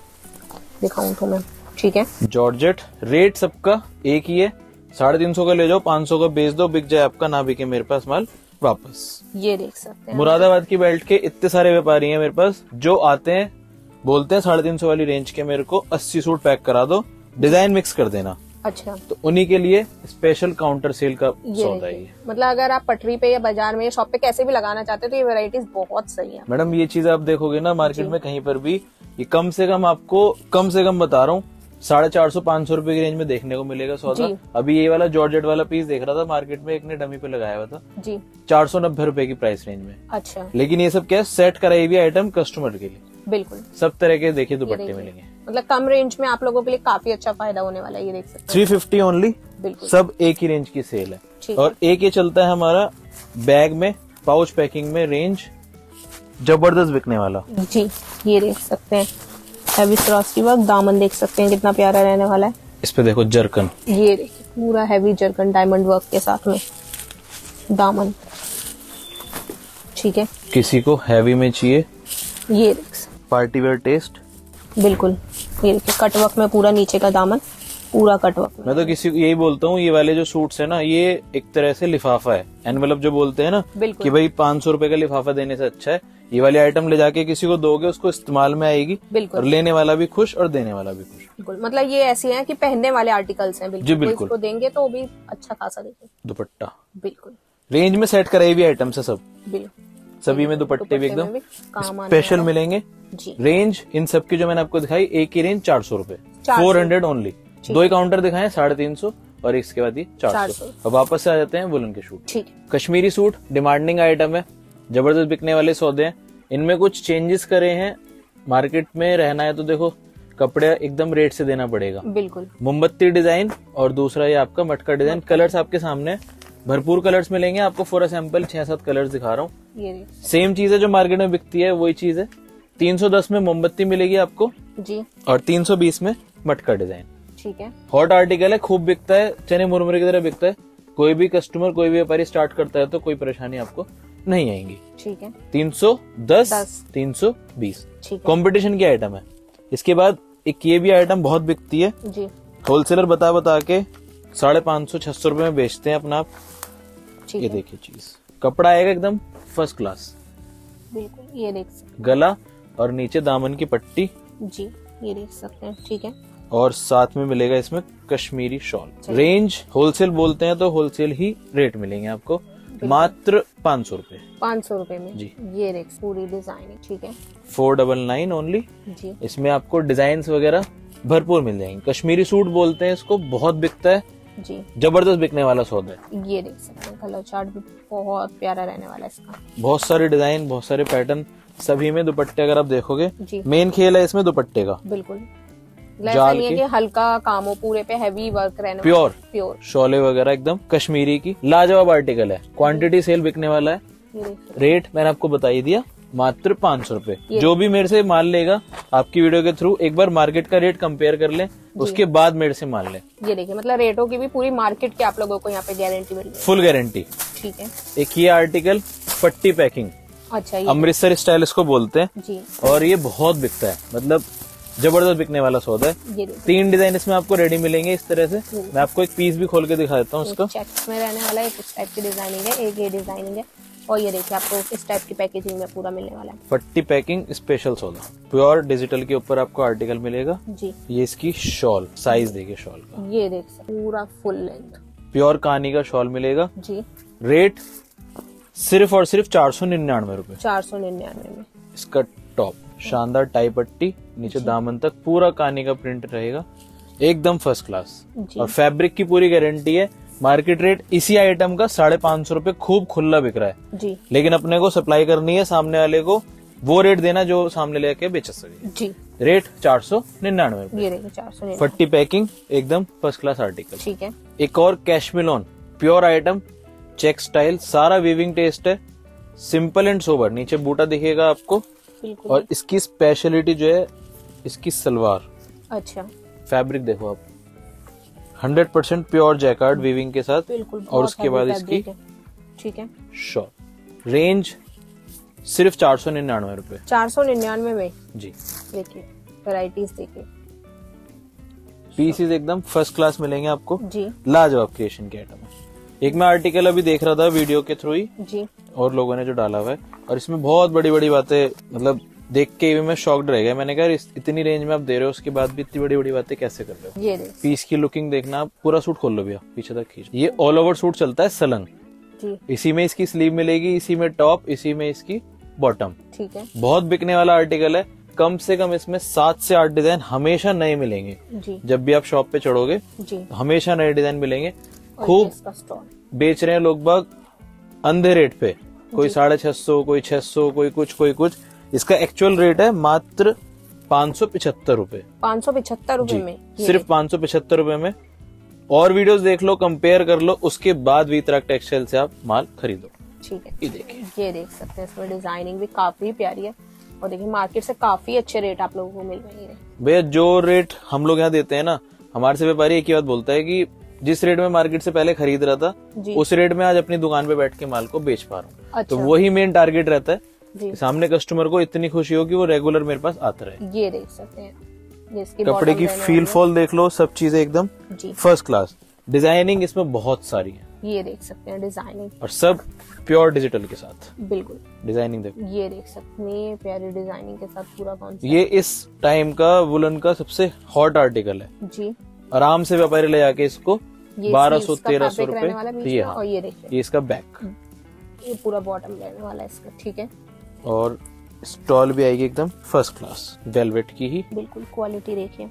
S2: दिखाऊँ तो मैं। ठीक है?
S1: जॉर्जेट रेट सबका एक ही है। साढ़े तीन सौ का ले जाओ पाँच सौ का बेच दो बिक जाए आपका ना बिके मेरे पास माल। वापस।
S2: ये देख सकते हैं।
S1: मुरादाबाद की बेल्ट के इतने सारे व्यापारी हैं मेरे पास जो आते हैं बोलते हैं साढ़े तीन सौ वाली रेंज के मेरे को अस्सी सूट पैक करा दो डिज़ाइन मिक्स कर देना।
S2: अच्छा।
S1: तो उन्हीं के लिए स्पेशल काउंटर सेल का सौदा है
S2: मतलब अगर आप पटरी पे या बाज़ार में या शॉप पे कैसे भी लगाना चाहते हो तो ये वेराइटीज बहुत सही है।
S1: मैडम ये चीज़ आप देखोगे ना मार्केट में कहीं पर भी ये कम से कम आपको कम से कम बता रहा हूँ साढ़े चार सौ पाँच सौ रुपए की रेंज में देखने को मिलेगा सौदा। अभी ये वाला जॉर्जेट वाला पीस देख रहा था मार्केट में एक ने डमी पे लगाया हुआ था।
S2: जी।
S1: चार सौ नब्बे रूपए की प्राइस रेंज में।
S2: अच्छा।
S1: लेकिन ये सब क्या सेट कराई हुई आइटम कस्टमर के लिए।
S2: बिल्कुल।
S1: सब तरह के देखिए दुपट्टे मिलेंगे।
S2: मतलब कम रेंज में आप लोगों के लिए काफ़ी अच्छा फ़ायदा होने वाला है ये देख सकते
S1: थ्री फिफ्टी ओनली
S2: बिल्कुल।
S1: सब एक ही रेंज की सेल है। और एक ये चलता है हमारा बैग में पाउच पैकिंग में रेंज ज़बरदस्त बिकने वाला।
S2: जी ये देख सकते हैं। हैवी क्रॉस की वर्क दामन देख सकते हैं कितना प्यारा रहने वाला है।
S1: इस पे देखो जरकन।
S2: ये देखिए पूरा हैवी जर्कन डायमंड वर्क के साथ में। दामन। ठीक है।
S1: किसी को हैवी में चाहिए?
S2: ये
S1: पार्टी वेयर टेस्ट
S2: बिल्कुल। ये देखिए कटवर्क में पूरा नीचे का दामन पूरा कटवर्क में।
S1: मैं तो किसी को यही बोलता हूँ ये वाले जो सूट्स है ना ये एक तरह से लिफाफा है। एनवेलप जो बोलते हैं ना
S2: बिल्कुल।
S1: कि भाई पाँच सौ रुपए का लिफाफा देने से अच्छा है ये वाली आइटम ले जाके किसी को दोगे उसको इस्तेमाल में आएगी और
S2: बिल्कुल
S1: लेने वाला भी खुश और देने वाला भी खुश।
S2: बिल्कुल। मतलब ये ऐसी हैं कि पहनने वाले आर्टिकल्स हैं बिल्कुल।
S1: जी, बिल्कुल।
S2: इसको देंगे तो वो भी अच्छा खासा देंगे।
S1: दुपट्टा।
S2: बिल्कुल।
S1: रेंज में सेट कराई हुई आइटम है सब।
S2: बिल्कुल।
S1: सभी में दुपट्टे भी एकदम
S2: भी
S1: स्पेशल मिलेंगे।
S2: जी।
S1: रेंज इन सब की जो मैंने आपको दिखाई एक ही रेंज चार सौ
S2: रूपए।
S1: फोर हंड्रेड ओनली दो ही काउंटर दिखाए साढ़े तीन सौ और इसके बाद ये चार सौ। अब वापस से आ जाते हैं वुलन के
S2: suit.
S1: Kashmiri suit demanding item है। ज़बरदस्त बिकने वाले सौदे हैं। इनमें कुछ चेंजेस करे हैं। मार्केट में रहना है तो देखो कपड़े एकदम रेट से देना पड़ेगा।
S2: बिल्कुल।
S1: मोमबत्ती डिज़ाइन और दूसरा ये आपका मटका डिज़ाइन कलर्स आपके सामने भरपूर कलर्स मिलेंगे। आपको फॉर सैंपल छह सात कलर्स दिखा रहा हूँ। सेम चीज़ है जो मार्केट में बिकती है वही चीज़ है। 310 में मोमबत्ती मिलेगी आपको।
S2: जी।
S1: और 320 में मटका डिज़ाइन
S2: ठीक है।
S1: हॉट आर्टिकल है खूब बिकता है चने मुरमुरे की तरह बिकता है। कोई भी कस्टमर कोई भी व्यापारी स्टार्ट करता है तो कोई परेशानी आपको नहीं आएँगी।
S2: ठीक है।
S1: तीन सौ
S2: दस।
S1: तीन
S2: सौ बीस।
S1: कॉम्पिटिशन की आइटम है। इसके बाद एक ये भी आइटम बहुत बिकती है।
S2: जी।
S1: होलसेलर बता बता के साढ़े पाँच सौ छह सौ रुपए में बेचते हैं अपना आप। ये
S2: है।
S1: देखिए चीज़। कपड़ा आएगा एकदम फ़र्स्ट क्लास
S2: बिल्कुल ये देख सकते
S1: गला और नीचे दामन की पट्टी।
S2: जी ये देख सकते हैं। ठीक है।
S1: और साथ में मिलेगा इसमें कश्मीरी शॉल। रेंज होलसेल बोलते हैं तो होलसेल ही रेट मिलेंगे आपको। मात्र पाँच सौ रूपए
S2: पाँच सौ रूपए में।
S1: जी।
S2: ये देख पूरी डिज़ाइन ठीक है?
S1: फोर डबल नाइन ओनली
S2: जी।
S1: इसमें आपको डिज़ाइन वगैरह भरपूर मिल जाएँगे। कश्मीरी सूट बोलते हैं इसको बहुत बिकता है।
S2: जी।
S1: ज़बरदस्त बिकने वाला सौदा है।
S2: ये देख सकते हैं कलर चार्ट भी बहुत प्यारा रहने वाला है इसका।
S1: बहुत सारे डिज़ाइन बहुत सारे पैटर्न सभी में दुपट्टे अगर आप देखोगे मेन खेल है इसमें दुपट्टे का।
S2: बिल्कुल।
S1: जाल के-
S2: हल्का काम हो पूरे पे हैवी वर्क रहने
S1: प्योर
S2: प्योर
S1: शोले वगैरह एकदम कश्मीरी की लाजवाब आर्टिकल है। क्वांटिटी सेल बिकने वाला है। रेट मैंने आपको बता ही दिया मात्र पाँच सौ
S2: रूपए।
S1: जो भी मेरे से माल लेगा आपकी वीडियो के थ्रू एक बार मार्केट का रेट कंपेयर कर ले उसके बाद मेरे से माल लें।
S2: ये देखिए मतलब रेटों की भी पूरी मार्केट की आप लोगों को यहाँ पे गारंटी मिल रही
S1: फुल गारंटी
S2: ठीक है।
S1: एक ये आर्टिकल पट्टी पैकिंग
S2: अच्छा
S1: अमृतसर स्टाइल इसको बोलते हैं।
S2: जी।
S1: और ये बहुत बिकता है। मतलब ज़बरदस्त बिकने वाला सौदा है। तीन डिज़ाइन इसमें आपको रेडी मिलेंगे इस तरह से। मैं आपको एक पीस भी खोल के दिखा देता हूँ उसका।
S2: चेक्स में रहने वाला है एक टाइप की डिज़ाइनिंग है एक ये डिज़ाइनिंग है। और ये देखिए आपको इस टाइप की पैकेजिंग में पूरा मिलने वाला है।
S1: पट्टी पैकिंग स्पेशल सौदा। प्योर डिजिटल के ऊपर आपको आर्टिकल मिलेगा।
S2: जी।
S1: ये इसकी शॉल साइज़ देखिए शॉल का।
S2: ये देख पूरा फुल लेंथ
S1: प्योर कहानी का शॉल मिलेगा।
S2: जी।
S1: रेट सिर्फ़ और सिर्फ़ चार सौ निन्यानवे रूपए।
S2: चार सौ निन्यानवे में।
S1: इसका टॉप शानदार टाई पट्टी नीचे दामन तक पूरा कहानी का प्रिंट रहेगा। एकदम फ़र्स्ट क्लास और फैब्रिक की पूरी गारंटी है मार्केट रेट इसी आइटम का साढ़े पाँच सौ रुपये खूब खुला बिक रहा है।
S2: जी।
S1: लेकिन अपने को सप्लाई करनी है सामने वाले को वो रेट देना जो सामने लेके बेच सके।
S2: जी।
S1: रेट चार सौ निन्यानवे फट्टी पैकिंग एकदम फ़र्स्ट क्लास आर्टिकल
S2: ठीक है।
S1: एक और cashmilon pure item check style सारा वीविंग टेस्ट है सिंपल एंड सोबर नीचे बूटा दिखेगा आपको।
S2: बिल्कुल।
S1: और इसकी स्पेशलिटी जो है इसकी सलवार।
S2: अच्छा।
S1: फैब्रिक देखो आप। Hundred percent pure jacquard weaving के साथ
S2: बिल्कुल
S1: और उसके बाद इसकी
S2: ठीक है।
S1: शॉर्ट रेंज सिर्फ़ चार सौ निन्यानवे रूपए।
S2: चार सौ निन्यानवे में?
S1: जी।
S2: देखिए वैरायटीज देखिए।
S1: पीसीज एकदम फ़र्स्ट क्लास मिलेंगे आपको।
S2: जी।
S1: लाजवाब क्रिएशन के आइटम एक मैं आर्टिकल अभी देख रहा था वीडियो के थ्रू ही
S2: जी।
S1: और लोगों ने जो डाला हुआ है और इसमें बहुत बड़ी बड़ी बातें मतलब देख के भी मैं शॉक्ड रह गया। मैंने कहा इतनी रेंज में आप दे रहे हो उसके बाद भी इतनी बड़ी बड़ी बातें कैसे कर रहे हो?
S2: ये
S1: पीस की लुकिंग देखना आप पूरा सूट खोल लो भैया पीछे तक खींच। ये ऑल ओवर सूट चलता है सलंग
S2: जी।
S1: इसी में इसकी स्लीव मिलेगी इसी में टॉप इसी में इसकी बॉटम
S2: ठीक है।
S1: बहुत बिकने वाला आर्टिकल है। कम से कम इसमें सात से आठ डिज़ाइन हमेशा नए मिलेंगे।
S2: जी।
S1: जब भी आप शॉप पे चढ़ोगे
S2: जी।
S1: हमेशा नए डिज़ाइन मिलेंगे। खूब बेच रहे हैं लोग बाग अंधे रेट पे। कोई साढ़े छह सौ कोई छह सौ कोई कुछ कोई कुछ। इसका एक्चुअल रेट है मात्र पाँच सौ पिछहत्तर रूपए।
S2: पाँच सौ पिछहत्तर रूपए में
S1: सिर्फ़ पाँच सौ पिछहत्तर रूपए में। और वीडियोस देख लो कंपेयर कर लो उसके बाद वीतराग टेक्सटाइल से आप माल खरीदो।
S2: ठीक है।
S1: ये देखिए।
S2: ये देख सकते हैं इसमें डिज़ाइनिंग भी काफ़ी प्यारी है। और देखिए मार्केट से काफ़ी अच्छे रेट आप लोगों को मिल रहे हैं।
S1: भैया जो रेट हम लोग यहाँ देते हैं ना हमारे से व्यापारी एक ही बात बोलता है कि जिस रेट में मार्केट से पहले खरीद रहा था उस रेट में आज अपनी दुकान पे बैठ के माल को बेच पा रहा हूँ। तो
S2: अच्छा।
S1: वही मेन टारगेट रहता है
S2: जी।
S1: सामने कस्टमर को इतनी खुशी हो कि वो रेगुलर मेरे पास आता रहे।
S2: ये देख सकते हैं।
S1: कपड़े की फील फॉल देख लो सब चीज़ें एकदम फ़र्स्ट क्लास डिज़ाइनिंग इसमें बहुत सारी है।
S2: ये देख सकते हैं डिज़ाइनिंग
S1: और सब प्योर डिजिटल के साथ।
S2: बिल्कुल।
S1: डिज़ाइनिंग देखो।
S2: ये देख सकते हैं प्यारी डिज़ाइनिंग के साथ पूरा कॉन्सेप्ट
S1: ये इस टाइम का वुलन का सबसे हॉट आर्टिकल है।
S2: जी।
S1: आराम से व्यापारी ले जाके इसको बारह सौ तेरह सौ रुपए। ये हाँ।
S2: और ये देखिए।
S1: इसका बैक
S2: ये पूरा बॉटम रहने वाला है इसका ठीक है?
S1: और स्टॉल भी आएगी एकदम फ़र्स्ट क्लास वेलवेट की ही।
S2: बिल्कुल क्वालिटी देखिए।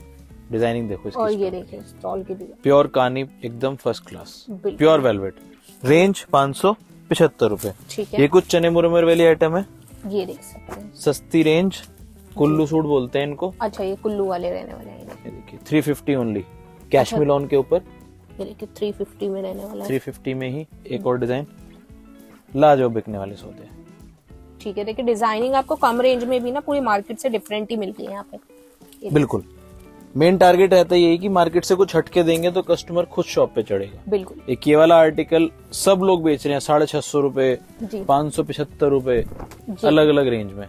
S1: डिज़ाइनिंग देखो इसकी और
S2: ये देखिए स्टॉल की भी।
S1: प्योर कानी एकदम first class pure velvet range पाँच सौ पिछहत्तर रूपए। ये कुछ चने मुरमुर वाली आइटम है।
S2: ये देख सकते हैं।
S1: सस्ती रेंज कुल्लू सूट बोलते हैं इनको।
S2: अच्छा ये कुल्लू वाले रहने वाले हैं। ये देखिए।
S1: Three fifty only मिलोन के ऊपर।
S2: थ्री फिफ्टी में रहने वाला है।
S1: थ्री फिफ्टी में ही एक और डिज़ाइन लाजवाब बिकने वाले सौदे हैं।
S2: ठीक है देखिए डिज़ाइनिंग आपको कम रेंज में भी ना पूरी मार्केट से डिफरेंट ही मिलती है यहाँ पे।
S1: बिल्कुल। मेन टारगेट रहता है यही कि मार्केट से कुछ हटके देंगे तो कस्टमर खुद शॉप पे चढ़ेगा।
S2: बिल्कुल।
S1: एक ये वाला आर्टिकल सब लोग बेच रहे हैं साढ़े छह सौ
S2: रूपए
S1: पाँच सौ पिछहत्तर
S2: रूपए
S1: अलग अलग रेंज में।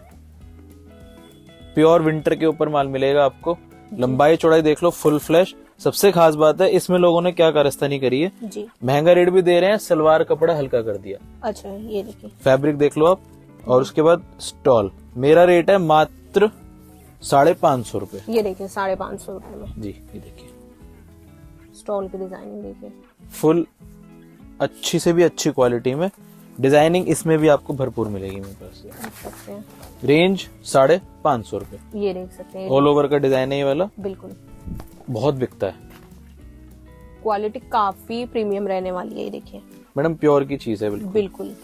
S1: प्योर विंटर के ऊपर माल मिलेगा आपको। लंबाई चौड़ाई देख लो फुल फ्लैश सबसे खास बात है इसमें लोगों ने क्या कारस्तानी करी है?
S2: जी।
S1: महँगा रेट भी दे रहे हैं सलवार कपड़ा हल्का कर दिया।
S2: अच्छा ये देखिए।
S1: फैब्रिक देख लो आप और उसके बाद स्टॉल। मेरा रेट है मात्र साढ़े पाँच सौ रुपये
S2: ये देखिए साढ़े पाँच सौ रुपये में।
S1: जी ये देखिए।
S2: स्टॉल की डिज़ाइनिंग देखिए।
S1: फुल अच्छी से भी अच्छी क्वालिटी में। डिज़ाइनिंग इसमें भी आपको भरपूर मिलेगी मेरे पास। रेंज साढ़े पाँच सौ रुपये
S2: ये देख सकते हैं।
S1: ऑल ओवर का डिज़ाइन है ये वाला।
S2: बिल्कुल।
S1: बहुत बिकता है।
S2: क्वालिटी काफ़ी प्रीमियम रहने वाली है ये देखिए।
S1: मैडम प्योर की चीज़ है बिल्कुल।
S2: बिल्कुल।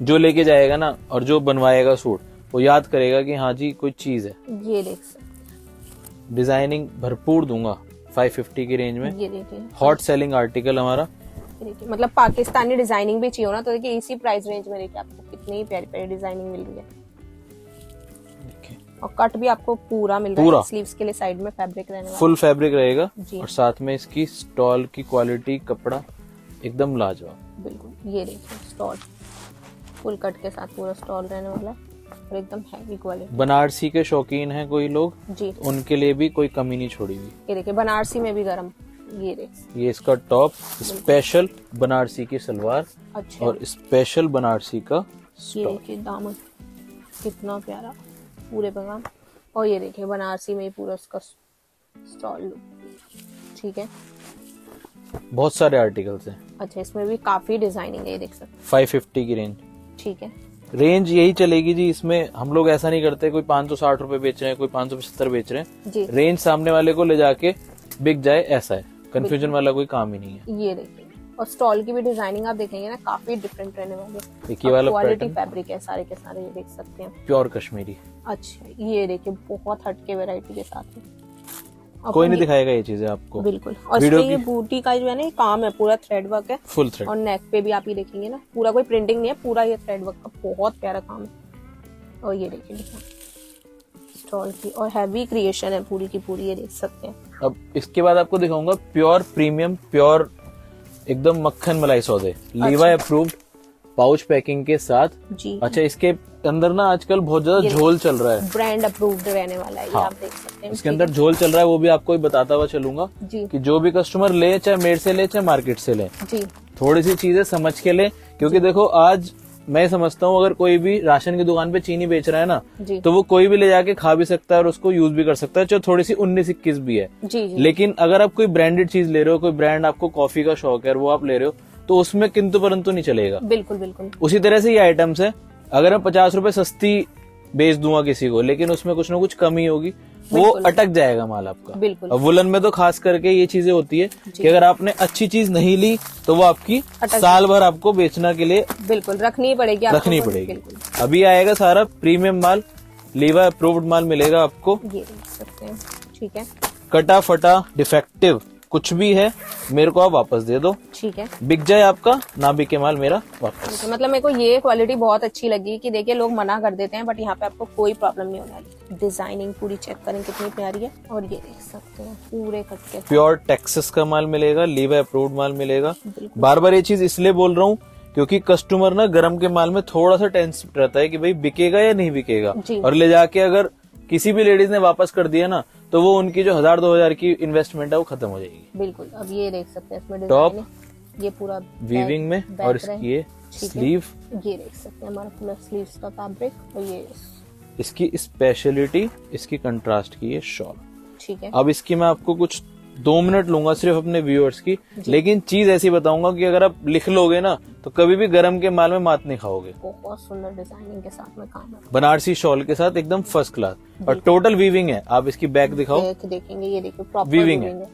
S1: जो लेके जाएगा ना और जो बनवाएगा सूट वो याद करेगा कि हाँ जी कोई चीज़ है।
S2: ये देख सकते
S1: डिज़ाइनिंग भरपूर दूँगा 550 की रेंज में।
S2: ये देखिए।
S1: हॉट सेलिंग आर्टिकल हमारा।
S2: मतलब पाकिस्तानी डिज़ाइनिंग भी चाहिए ना तो देखिए इसी प्राइस रेंज में देखिए आपको कितनी प्यारी प्यारी डिज़ाइनिंग मिल रही है। और कट भी आपको पूरा मिल रहा है स्लीव्स के लिए साइड में फैब्रिक रहने
S1: फुल फैब्रिक रहेगा और साथ में इसकी स्टॉल की क्वालिटी कपड़ा एकदम लाजवाब।
S2: बिल्कुल ये देखिए स्टॉल फुल कट के साथ पूरा स्टॉल रहने वाला है और एकदम हैवी क्वालिटी
S1: बनारसी के शौकीन हैं कोई लोग?
S2: जी।
S1: उनके लिए भी कोई कमी नहीं छोड़ी हुई।
S2: ये देखिए बनारसी में भी गर्म। ये देख।
S1: ये इसका टॉप स्पेशल बनारसी की सलवार
S2: अच्छा।
S1: और स्पेशल बनारसी का
S2: ये देखिए दामन कितना प्यारा। पूरे पैगाम और ये देखिए बनारसी में ही पूरा उसका स्टॉल लुक ठीक है?
S1: बहुत सारे आर्टिकल्स हैं।
S2: अच्छा इसमें भी काफ़ी डिज़ाइनिंग है ये देख सकते
S1: 550 की रेंज
S2: ठीक है?
S1: रेंज यही चलेगी जी इसमें हम लोग ऐसा नहीं करते कोई पाँच सौ साठ रूपए बेच रहे हैं कोई पाँच सौ पचहत्तर बेच रहे हैं। रेंज सामने वाले को ले जाके बिक जाए ऐसा है। कंफ्यूजन वाला कोई काम ही नहीं है।
S2: ये देखिए और स्टॉल की भी डिज़ाइनिंग आप देखेंगे ना काफ़ी डिफरेंट रहने वाली क्वालिटी फैब्रिक है सारे के सारे ये देख सकते हैं।
S1: प्योर कश्मीरी
S2: अच्छा ये देखिए बहुत हटके वैरायटी के साथ है।
S1: कोई नहीं दिखाएगा ये चीज़ें आपको।
S2: बिल्कुल। और ये बूटी का जो है ना ये काम है पूरा थ्रेड वर्क है।
S1: फुल थ्रेड
S2: और नेक पे भी आप ये देखेंगे ना पूरा कोई प्रिंटिंग नहीं है पूरा ये थ्रेड वर्क का बहुत प्यारा काम है। और ये देखिए स्टॉल की और हैवी क्रिएशन है पूरी की पूरी ये देख सकते हैं।
S1: अब इसके बाद आपको दिखाऊँगा प्योर प्रीमियम प्योर एकदम मक्खन मलाई सौदे। लीवा अप्रूव्ड पाउच पैकिंग के साथ।
S2: जी।
S1: अच्छा इसके अंदर ना आजकल बहुत ज़्यादा झोल चल रहा है।
S2: ब्रांड अप्रूव्ड रहने वाला है
S1: हाँ।
S2: आप देख सकते हैं।
S1: इसके अंदर झोल चल रहा है वो भी आपको बताता हुआ चलूँगा कि जो भी कस्टमर ले चाहे मेड से ले चाहे मार्केट से ले
S2: जी।
S1: थोड़ी सी चीज़ें समझ के ले क्योंकि देखो आज मैं समझता हूँ अगर कोई भी राशन की दुकान पे चीनी बेच रहा है ना तो वो कोई भी ले जाके खा भी सकता है और उसको यूज़ भी कर सकता है चाहे थोड़ी सी उन्नीस इक्कीस भी है।
S2: जी जी।
S1: लेकिन अगर आप कोई ब्रांडेड चीज़ ले रहे हो कोई ब्रांड आपको कॉफ़ी का शौक है और वो आप ले रहे हो तो उसमें किंतु परंतु नहीं चलेगा।
S2: बिल्कुल बिल्कुल।
S1: उसी तरह से ये आइटम्स है। अगर मैं पचास रुपए सस्ती बेच दूँगा किसी को लेकिन उसमें कुछ ना कुछ कमी होगी वो अटक जाएगा माल आपका।
S2: बिल्कुल।
S1: अब वुलन में तो खास करके ये चीज़ें होती है। कि अगर आपने अच्छी चीज़ नहीं ली तो वो आपकी साल भर आपको बेचना के लिए
S2: बिल्कुल रखनी पड़ेगी
S1: रखनी पड़ेगी। अभी आएगा सारा प्रीमियम माल लीवा अप्रूव्ड माल मिलेगा आपको।
S2: ये देख सकते हैं। ठीक है।
S1: कटा फटा डिफेक्टिव कुछ भी है मेरे को आप वापस दे दो।
S2: ठीक है।
S1: बिक जाए आपका ना बिके माल मेरा वापस।
S2: तो मतलब मेरे को ये क्वालिटी बहुत अच्छी लगी कि देखिए लोग मना कर देते हैं बट यहाँ पे आपको कोई प्रॉब्लम नहीं होने वाली। डिज़ाइनिंग पूरी चेक करें कितनी प्यारी है और ये देख सकते हैं पूरे कट के
S1: प्योर टेक्सिस का माल मिलेगा लीवा अप्रूव्ड माल मिलेगा। बार बार ये चीज़ इसलिए बोल रहा हूँ क्योंकि कस्टमर ना गरम के माल में थोड़ा सा टेंस रहता है कि भाई बिकेगा या नहीं बिकेगा। और ले जाके अगर किसी भी लेडीज़ ने वापस कर दिया ना तो वो उनकी जो हज़ार दो हज़ार की इन्वेस्टमेंट है वो खत्म हो जाएगी।
S2: बिल्कुल अब ये देख सकते हैं इसमें
S1: टॉप
S2: ये पूरा
S1: वीविंग में और इसकी ये स्लीव
S2: ये देख सकते हैं हमारा पूरा स्लीव्स का फैब्रिक और ये
S1: इसकी स्पेशलिटी इसकी कंट्रास्ट की ये शॉल
S2: ठीक है।
S1: अब इसकी मैं आपको कुछ दो मिनट लूँगा सिर्फ़ अपने व्यूअर्स की। लेकिन चीज़ ऐसी बताऊँगा कि अगर आप लिख लोगे ना तो कभी भी गर्म के माल में मात नहीं खाओगे।
S2: बहुत सुंदर डिज़ाइनिंग के साथ में काम है
S1: बनारसी शॉल के साथ एकदम फ़र्स्ट क्लास और टोटल वीविंग है। आप इसकी बैक दिखाओ।
S2: बैक देखेंगे ये देखिए वीविंग
S1: है।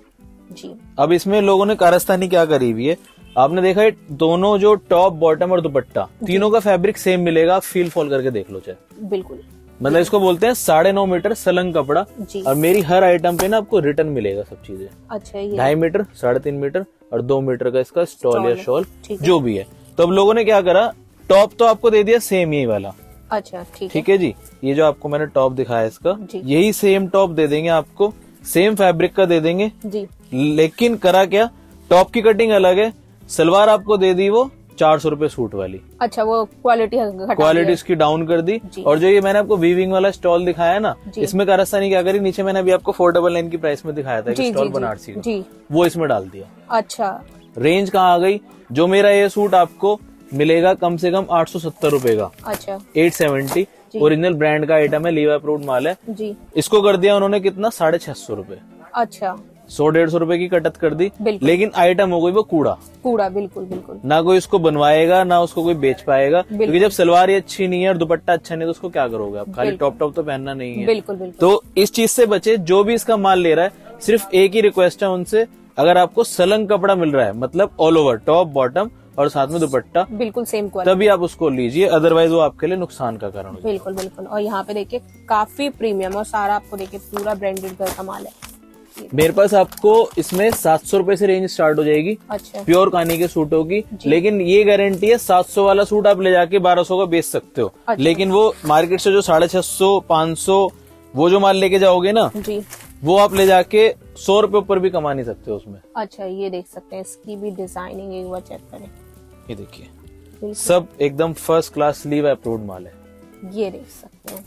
S2: जी।
S1: अब इसमें लोगों ने कारस्तानी क्या करी हुई है? आपने देखा है दोनों जो टॉप बॉटम और दुपट्टा तीनों का फैब्रिक सेम मिलेगा। फील फॉल करके देख लो चाहे।
S2: बिल्कुल।
S1: मतलब इसको बोलते हैं साढ़े नौ मीटर सलंग कपड़ा। और मेरी हर आइटम पे ना आपको रिटर्न मिलेगा सब चीज़ें।
S2: अच्छा
S1: ढाई मीटर साढ़े तीन मीटर और दो मीटर का इसका स्टॉल या शॉल जो भी है। तो अब लोगों ने क्या करा टॉप तो आपको दे दिया सेम ही वाला।
S2: अच्छा ठीक है।
S1: ठीक है जी? ये जो आपको मैंने टॉप दिखाया इसका यही सेम टॉप दे देंगे आपको। सेम फैब्रिक का दे देंगे।
S2: जी।
S1: लेकिन करा क्या टॉप की कटिंग अलग है। सलवार आपको दे दी वो चार सौ रुपये सूट वाली।
S2: अच्छा वो क्वालिटी
S1: क्वालिटी इसकी डाउन कर दी। और जो ये मैंने आपको वीविंग वाला स्टॉल दिखाया ना। इसमें कारस्तानी क्या करी नीचे मैंने अभी आपको फोर डबल नाइन की प्राइस में दिखाया था स्टॉल बनारसी का वो इसमें डाल दिया।
S2: अच्छा।
S1: रेंज कहाँ आ गई? जो मेरा ये सूट आपको मिलेगा कम से कम आठ सौ सत्तर रूपए का।
S2: अच्छा।
S1: एट सेवेंटी ओरिजिनल ब्रांड का आइटम है लीवा अप्रूव्ड माल है।
S2: जी।
S1: इसको कर दिया उन्होंने कितना? साढ़े छह सौ रुपये
S2: अच्छा।
S1: सौ डेढ़ सौ रुपये की कटत कर दी। लेकिन आइटम हो गई वो कूड़ा।
S2: कूड़ा बिल्कुल बिल्कुल।
S1: ना कोई उसको बनवाएगा ना उसको कोई बेच पाएगा। क्योंकि जब सलवार ही अच्छी नहीं है और दुपट्टा अच्छा नहीं है तो उसको क्या करोगे आप? खाली टॉप टॉप तो पहनना नहीं है।
S2: बिल्कुल बिल्कुल।
S1: तो इस चीज़ से बचे जो भी इसका माल ले रहा है सिर्फ़ एक ही रिक्वेस्ट है उनसे अगर आपको सलंग कपड़ा मिल रहा है मतलब ऑल ओवर टॉप बॉटम और साथ में दुपट्टा
S2: बिल्कुल सेम क्वालिटी
S1: तभी आप उसको लीजिए अदरवाइज़ वो आपके लिए नुकसान का कारण
S2: बिल्कुल बिल्कुल। और यहाँ पे देखिए काफ़ी प्रीमियम और सारा आपको देखिए पूरा ब्रांडेड घर का माल है।
S1: मेरे पास आपको इसमें सात सौ रुपये से रेंज स्टार्ट हो जाएगी
S2: अच्छा।
S1: प्योर कानी के सूटों की लेकिन ये गारंटी है 700 वाला सूट आप ले जाके बारह सौ का बेच सकते हो।
S2: अच्छा।
S1: लेकिन वो मार्केट से जो साढ़े छह सौ पाँच सौ वो जो माल लेके जाओगे ना
S2: जी।
S1: वो आप ले जाके सौ रुपए ऊपर भी कमा नहीं सकते उसमें।
S2: अच्छा ये देख सकते हैं इसकी भी डिज़ाइनिंग एक बार चेक करें।
S1: ये देखिए सब एकदम फ़र्स्ट क्लास स्लीव अप्रूव्ड माल है।
S2: ये देख सकते हैं।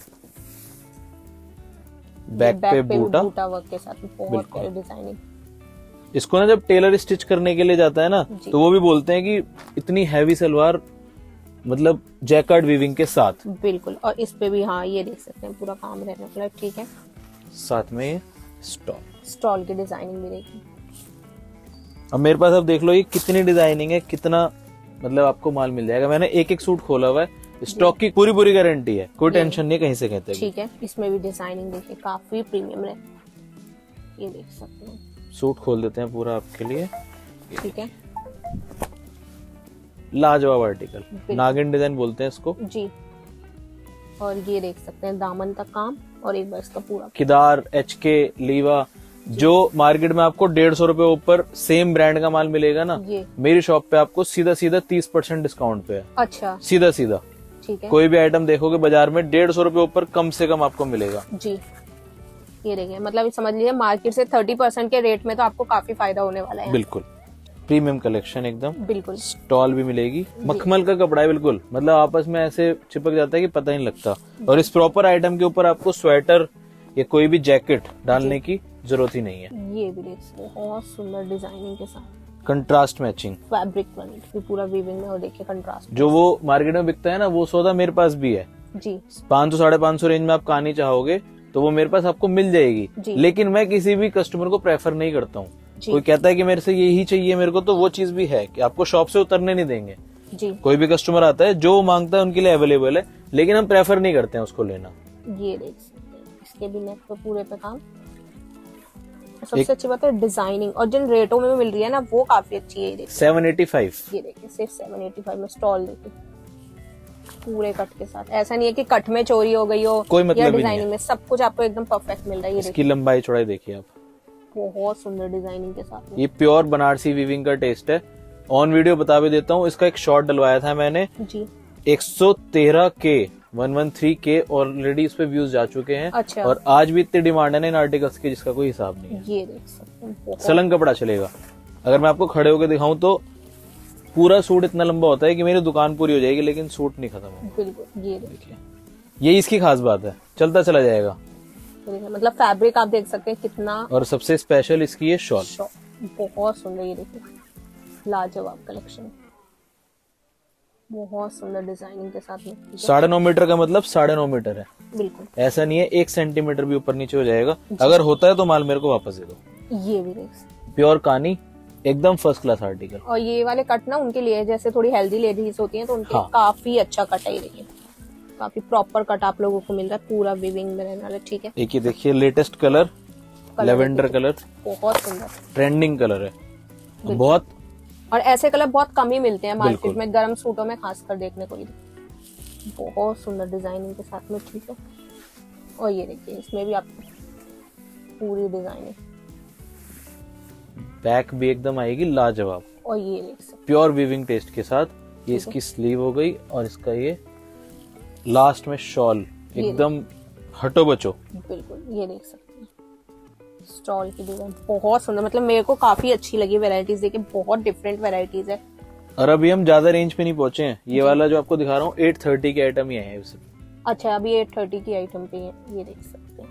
S1: बैक पे बूटा।
S2: बूटा वर्क के साथ बहुत। प्यारी डिज़ाइनिंग
S1: इसको ना जब टेलर स्टिच करने के लिए जाता है ना तो वो भी बोलते हैं कि इतनी हैवी सलवार मतलब जैकार्ड वीविंग के साथ।
S2: बिल्कुल और इस पे भी हाँ ये देख सकते हैं पूरा काम रहने वाला ठीक है।
S1: साथ में ये स्टॉक
S2: स्टॉल की डिज़ाइनिंग भी देखिए।
S1: अब मेरे पास अब देख लो ये कितनी डिज़ाइनिंग है कितना मतलब आपको माल मिल जाएगा। मैंने एक एक सूट खोला हुआ है स्टॉक की पूरी पूरी गारंटी है। कोई टेंशन नहीं कहीं से कहते।
S2: ठीक है इसमें भी डिज़ाइनिंग देखिए काफ़ी प्रीमियम है। ये देख सकते हैं।
S1: सूट खोल देते हैं पूरा आपके लिए।
S2: ठीक है।
S1: लाजवाब आर्टिकल नागिन डिज़ाइन बोलते हैं इसको।
S2: जी। और ये देख सकते हैं दामन का काम और एक बार इसका पूरा।
S1: किदार एच के लीवा जो मार्केट में आपको डेढ़ सौ रुपये ऊपर सेम ब्रांड का माल मिलेगा ना मेरी शॉप पे आपको सीधा सीधा तीस परसेंट डिस्काउंट पे है।
S2: अच्छा।
S1: सीधा सीधा
S2: ठीक है।
S1: कोई भी आइटम देखोगे बाज़ार में डेढ़ सौ रुपये ऊपर कम से कम आपको मिलेगा।
S2: जी। ये देखिए मतलब समझ लीजिए मार्केट से थर्टी परसेंट के रेट में तो आपको काफ़ी फ़ायदा होने वाला है।
S1: बिल्कुल। प्रीमियम कलेक्शन एकदम।
S2: बिल्कुल।
S1: स्टॉल भी मिलेगी। मखमल का कपड़ा है बिल्कुल। मतलब आपस में ऐसे चिपक जाता है कि पता ही नहीं लगता। और इस प्रॉपर आइटम के ऊपर आपको स्वेटर या कोई भी जैकेट डालने की ज़रूरत ही नहीं है।
S2: ये भी देख सकते हैं बहुत सुंदर डिज़ाइनिंग के साथ।
S1: Contrast matching.
S2: फैब्रिक वाली पूरा वीविंग में और देखिए कंट्रास्ट
S1: जो वो मार्केट में बिकता है ना वो सौदा मेरे पास भी है।
S2: जी।
S1: पाँच सौ साढ़े पाँच सौ रेंज में आप कहानी चाहोगे तो वो मेरे पास आपको मिल जाएगी। लेकिन मैं किसी भी कस्टमर को प्रेफर नहीं करता हूँ। कोई कहता है कि मेरे से यही चाहिए मेरे को तो वो चीज़ भी है कि आपको शॉप से उतरने नहीं देंगे।
S2: जी।
S1: कोई भी कस्टमर आता है जो माँगता है उनके लिए अवेलेबल है लेकिन हम प्रेफर नहीं करते हैं उसको लेना।
S2: ये देख सकते हैं। इसके भी नेक पे पूरे पे काम। सबसे अच्छी बात है डिज़ाइनिंग और जिन रेटों में मिल रही है ना वो काफ़ी अच्छी है ये
S1: सेवन एटी फाइव
S2: ये देखिए सिर्फ़ सेवन एटी फाइव में स्टॉल देखिए। पूरे कट के साथ। ऐसा नहीं है कि कट में चोरी हो गई हो
S1: कोई मतलब
S2: या डिज़ाइनिंग में सब कुछ आपको एकदम परफेक्ट मिल रहा है
S1: इसकी लंबाई चौड़ाई देखिए आप।
S2: बहुत सुंदर डिज़ाइनिंग के साथ
S1: ये प्योर बनारसी वीविंग का टेस्ट है। ऑन वीडियो बता भी देता हूँ इसका एक शॉट डलवाया था मैंने।
S2: जी।
S1: 113 के 113 के ऑलरेडी इस पे व्यूज़ जा चुके हैं।
S2: अच्छा।
S1: और आज भी इतनी डिमांड है ना इन आर्टिकल्स की जिसका कोई हिसाब नहीं है।
S2: ये देख सकते हैं
S1: सलंग कपड़ा चलेगा। अगर मैं आपको खड़े होकर दिखाऊँ तो पूरा सूट इतना लंबा होता है कि मेरी दुकान पूरी हो जाएगी लेकिन सूट नहीं खत्म होगा।
S2: बिल्कुल ये देखिए
S1: देखिए। ये इसकी खास बात है। चलता चला जाएगा।
S2: मतलब फैब्रिक आप देख सकते हैं कितना
S1: और सबसे स्पेशल इसकी ये शॉल
S2: बहुत सुंदर ये देखिए। लाजवाब कलेक्शन बहुत सुंदर डिज़ाइनिंग के साथ में
S1: साढ़े नौ मीटर का मतलब साढ़े नौ मीटर है।
S2: बिल्कुल।
S1: ऐसा नहीं है एक सेंटीमीटर भी ऊपर नीचे हो जाएगा। अगर होता है तो माल मेरे को वापस दे दो।
S2: ये भी
S1: प्योर कानी एकदम फ़र्स्ट क्लास आर्टिकल
S2: और ये वाले कट ना उनके लिए जैसे थोड़ी हेल्दी लेडीज़ होती हैं तो उनके
S1: हाँ।
S2: काफ़ी अच्छा कट है ये काफ़ी प्रॉपर कट आप लोगों को मिल रहा है पूरा विविंग में रहने वाला ठीक है?
S1: एक ये देखिए लेटेस्ट कलर लेवेंडर कलर
S2: बहुत सुंदर।
S1: ट्रेंडिंग कलर है। बहुत
S2: और ऐसे कलर बहुत कम ही मिलते हैं मार्केट में गर्म सूटों में खासकर देखने को। ही बहुत सुंदर डिज़ाइनिंग के साथ में ठीक है। और ये देखिए इसमें भी आपको पूरी डिज़ाइनिंग
S1: बैक भी एकदम आएगी लाजवाब।
S2: और ये
S1: प्योर वीविंग टेस्ट के साथ ये इसकी स्लीव हो गई और इसका ये लास्ट में शॉल एकदम हटो बचो।
S2: बिल्कुल ये देख सकते स्टॉल की डिज़ाइन बहुत सुंदर मतलब मेरे को काफ़ी अच्छी लगी वेराइटीज देखिए बहुत डिफरेंट वेराइटीज है।
S1: और अभी हम ज़्यादा रेंज पे नहीं पहुँचे हैं। ये वाला जो आपको दिखा रहा हूँ एट थर्टी के आइटम ही है
S2: अच्छा अभी एट थर्टी की आइटम पे है ये देख सकते हैं।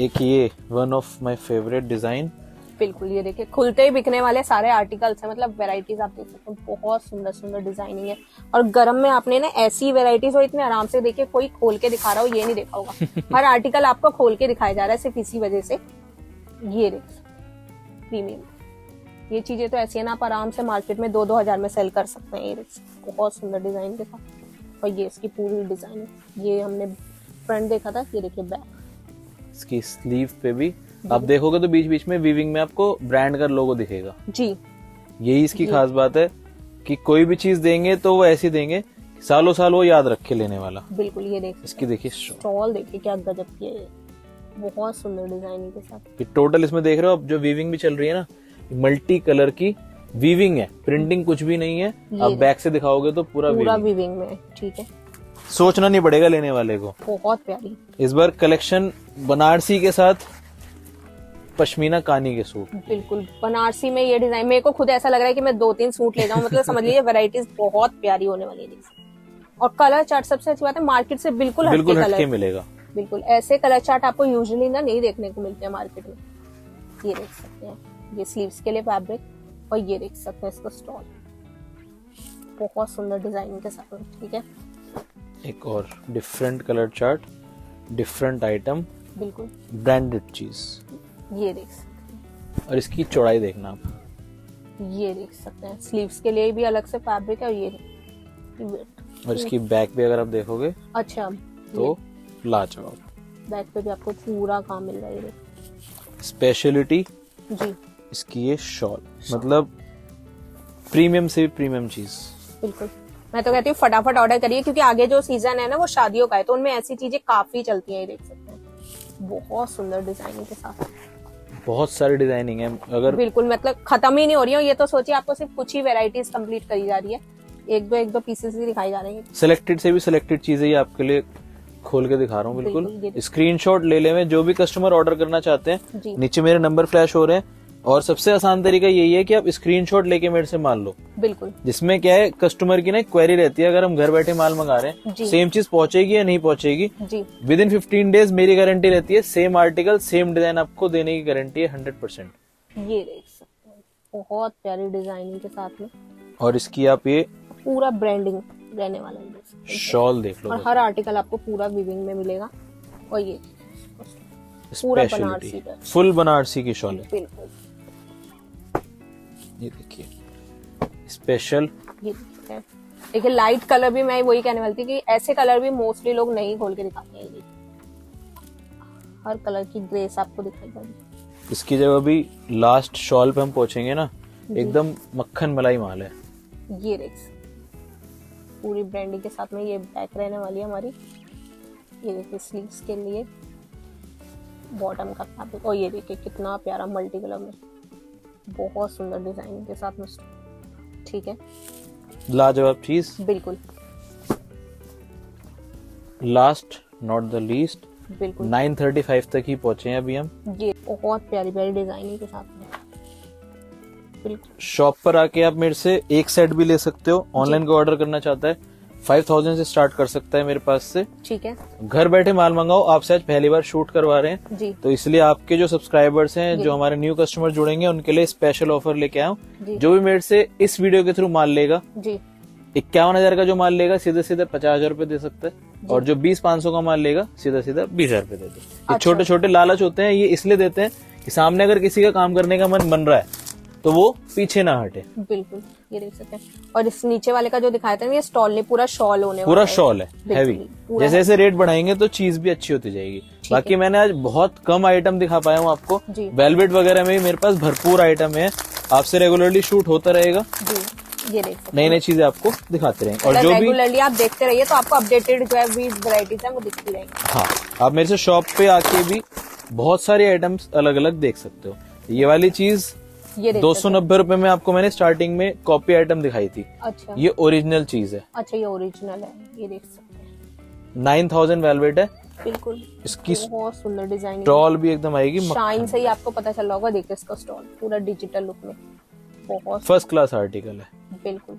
S1: एक ये one of my favourite design
S2: बिल्कुल ये देखिए खुलते ही बिकने वाले सारे आर्टिकल्स हैं मतलब वेराइटीज आप देख सकते हैं बहुत सुंदर सुंदर डिज़ाइनिंग है। और गर्म में आपने ना ऐसी वेराइटीज हो इतने आराम से देखिए कोई खोल के दिखा रहा हो ये नहीं देखा होगा। (laughs) हर आर्टिकल आपको खोल के दिखाया जा रहा है सिर्फ़ इसी वजह से। ये देख प्रीमियम ये चीज़ें तो ऐसी है ना आप आराम से मार्केट में दो दो हज़ार में सेल कर सकते हैं ये हैं। बहुत सुंदर डिज़ाइन के साथ। और ये इसकी पूरी डिज़ाइन ये हमने फ्रंट देखा था ये देखिए बैक
S1: इसकी स्लीव पे भी आप देखोगे तो बीच बीच में वीविंग में आपको ब्रांड का लोगो दिखेगा।
S2: जी।
S1: यही इसकी खास बात है कि कोई भी चीज़ देंगे तो वो ऐसी देंगे सालों साल वो याद रखे लेने वाला।
S2: बिल्कुल ये देख
S1: इसकी देखिए
S2: स्टॉल देखिए क्या गजब की है बहुत सुंदर डिज़ाइनिंग के साथ।
S1: ये टोटल इसमें देख रहे हो अब जो वीविंग भी चल रही है ना मल्टी कलर की वीविंग है। प्रिंटिंग कुछ भी नहीं है। आप बैक से दिखाओगे तो पूरा
S2: पूरा। विविंग में ठीक है।
S1: सोचना नहीं पड़ेगा लेने वाले को।
S2: बहुत प्यारी।
S1: इस बार कलेक्शन बनारसी के साथ पश्मीना कानी के सूट।
S2: बिल्कुल बनारसी में ये डिज़ाइन मेरे को खुद ऐसा लग रहा है कि मैं दो तीन सूट ले जाऊँ मतलब समझ लीजिए वैरायटीज बहुत प्यारी होने वाली है और कलर चार्ट सबसे अच्छी बात है मार्केट से बिल्कुल
S1: बिल्कुल हटके मिलेगा।
S2: बिल्कुल ऐसे कलर चार्ट आपको यूजुअली ना नहीं देखने को मिलते हैं मार्केट में। ये देख सकते हैं ये स्लीव्स के लिए फैब्रिक और ये देख सकते हैं इसका स्टॉल बहुत सुंदर डिज़ाइनिंग के साथ ठीक है?
S1: एक और different colour chart different item
S2: बिल्कुल।
S1: ब्रांडेड चीज़
S2: ये देख सकते हैं।
S1: और इसकी चौड़ाई देखना आप।
S2: ये देख सकते हैं। स्लीव्स के लिए भी अलग से फैब्रिक है और ये
S1: और इसकी बैक भी अगर आप देखोगे
S2: अच्छा
S1: तो लाजवाब।
S2: बैक पे भी आपको पूरा काम मिल रहा है
S1: स्पेशलिटी
S2: जी।
S1: इसकी ये शॉल मतलब प्रीमियम से भी प्रीमियम चीज़।
S2: बिल्कुल। मैं तो कहती हूँ फटाफट ऑर्डर करिए क्योंकि आगे जो सीज़न है ना वो शादियों का है तो उनमें ऐसी चीज़ें काफ़ी चलती हैं ये देख सकते हैं। बहुत सुंदर डिज़ाइनिंग के साथ।
S1: बहुत सारी डिज़ाइनिंग है अगर
S2: बिल्कुल मतलब खत्म ही नहीं हो रही है ये तो सोचिए आपको सिर्फ़ कुछ ही वेराइटीज कंप्लीट करी जा रही है। एक दो एक दो पीसेस ही दिखाई जा रही है।
S1: सिलेक्टेड से भी सिलेक्टेड चीज़ें ही आपके लिए खोल के दिखा रहा हूँ
S2: बिल्कुल,
S1: स्क्रीनशॉट ले ले में जो भी कस्टमर ऑर्डर करना चाहते हैं। नीचे मेरे नंबर फ्लैश हो रहे हैं। और सबसे आसान तरीका यही है कि आप स्क्रीनशॉट लेके मेरे से माल लो।
S2: बिल्कुल।
S1: जिसमें क्या है कस्टमर की ना क्वेरी रहती है अगर हम घर बैठे माल मंगा रहे हैं सेम चीज़ पहुंचेगी या नहीं पहुंचेगी
S2: जी।
S1: विद इन फिफ्टीन डेज़ मेरी गारंटी रहती है सेम आर्टिकल सेम डिज़ाइन आपको देने की गारंटी है हंड्रेड परसेंट
S2: ये देख सकते हैं बहुत प्यारी डिज़ाइनिंग के साथ में।
S1: और इसकी आप ये
S2: पूरा ब्रांडिंग रहने वाला है।
S1: शॉल देख लो।
S2: और हर आर्टिकल आपको पूरा विविंग में मिलेगा। और ये पूरा बनारसी
S1: फुल बनारसी की शॉल है।
S2: बिल्कुल।
S1: ये देखिए स्पेशल
S2: ये देखिए लाइट कलर भी मैं वही कहने वाली थी कि ऐसे कलर भी मोस्टली लोग नहीं खोल के दिखाते हैं ये। हर कलर की ग्रेस आपको दिखाई जाएगी।
S1: इसकी जब अभी लास्ट शॉल पे हम पहुँचेंगे ना एकदम मक्खन मलाई माल है।
S2: ये देख पूरी ब्रांडिंग के साथ में ये बैक रहने वाली है हमारी। ये देखिए स्लीव्स के लिए बॉटम का फैब्रिक और ये देखिए कितना प्यारा मल्टी कलर में। बहुत सुंदर डिज़ाइन के साथ में ठीक है?
S1: लाजवाब चीज़।
S2: बिल्कुल।
S1: लास्ट नॉट द लीस्ट
S2: बिल्कुल।
S1: 935 तक ही पहुँचे हैं अभी हम।
S2: ये बहुत प्यारी प्यारी डिज़ाइनिंग के साथ में। बिल्कुल।
S1: शॉप पर आके आप मेरे से एक सेट भी ले सकते हो। ऑनलाइन को ऑर्डर करना चाहता है। फाइव थाउज़ेंड से स्टार्ट कर सकता है मेरे पास से।
S2: ठीक है।
S1: घर बैठे माल मंगाओ आपसे आज पहली बार शूट करवा रहे हैं।
S2: जी।
S1: तो इसलिए आपके जो सब्सक्राइबर्स हैं जो। हमारे न्यू कस्टमर जुड़ेंगे उनके लिए स्पेशल ऑफ़र लेके आया हूँ जो भी मेरे से इस वीडियो के थ्रू माल लेगा
S2: जी।
S1: इक्यावन हज़ार का जो माल लेगा सीधे सीधे पचास हज़ार रूपए दे सकता है। और जो बीस पाँच सौ का माल लेगा सीधा सीधा बीस हज़ार रूपए दे दे।
S2: अच्छा।
S1: ये छोटे छोटे लालच होते हैं ये इसलिए देते हैं कि सामने अगर किसी का काम करने का मन बन रहा है तो वो पीछे ना हटे।
S2: बिल्कुल। ये देख सकते हैं। और इस नीचे वाले का जो दिखाया था ये स्टॉल नहीं पूरा शॉल होने
S1: पूरा
S2: है।
S1: शॉल है हैवी जैसे जैसे रेट बढ़ाएँगे तो चीज़ भी अच्छी होती जाएगी। बाकी मैंने आज बहुत कम आइटम दिखा पाया हूँ आपको। वेलवेट वगैरह में भी मेरे पास भरपूर आइटम है। आपसे रेगुलरली शूट होता रहेगा।
S2: ये देख
S1: नई नई चीज़ें आपको दिखाते रहेंगे। और जो भी
S2: रेगुलरली आप देखते रहिए तो आपको अपडेटेड जो है वेराइटीज है वो दिखती रहेंगी।
S1: हाँ आप मेरे से शॉप पे आके भी बहुत सारे आइटम्स अलग अलग देख सकते हो। ये वाली चीज़
S2: ये
S1: दो सौ नब्बे रूपए में आपको मैंने स्टार्टिंग में कॉपी आइटम दिखाई थी।
S2: अच्छा।
S1: ये ओरिजिनल चीज़ है।
S2: अच्छा ये ओरिजिनल है। ये देख सकते हैं।
S1: नाइन थाउज़ेंड वेलवेट है।
S2: बिल्कुल।
S1: इसकी
S2: बहुत सुंदर डिज़ाइन
S1: स्टॉल भी एकदम आएगी।
S2: शाइन से ही आपको पता चल रहा होगा। देखिए इसका स्टॉल पूरा डिजिटल लुक में। बहुत
S1: फ़र्स्ट क्लास आर्टिकल है।
S2: बिल्कुल।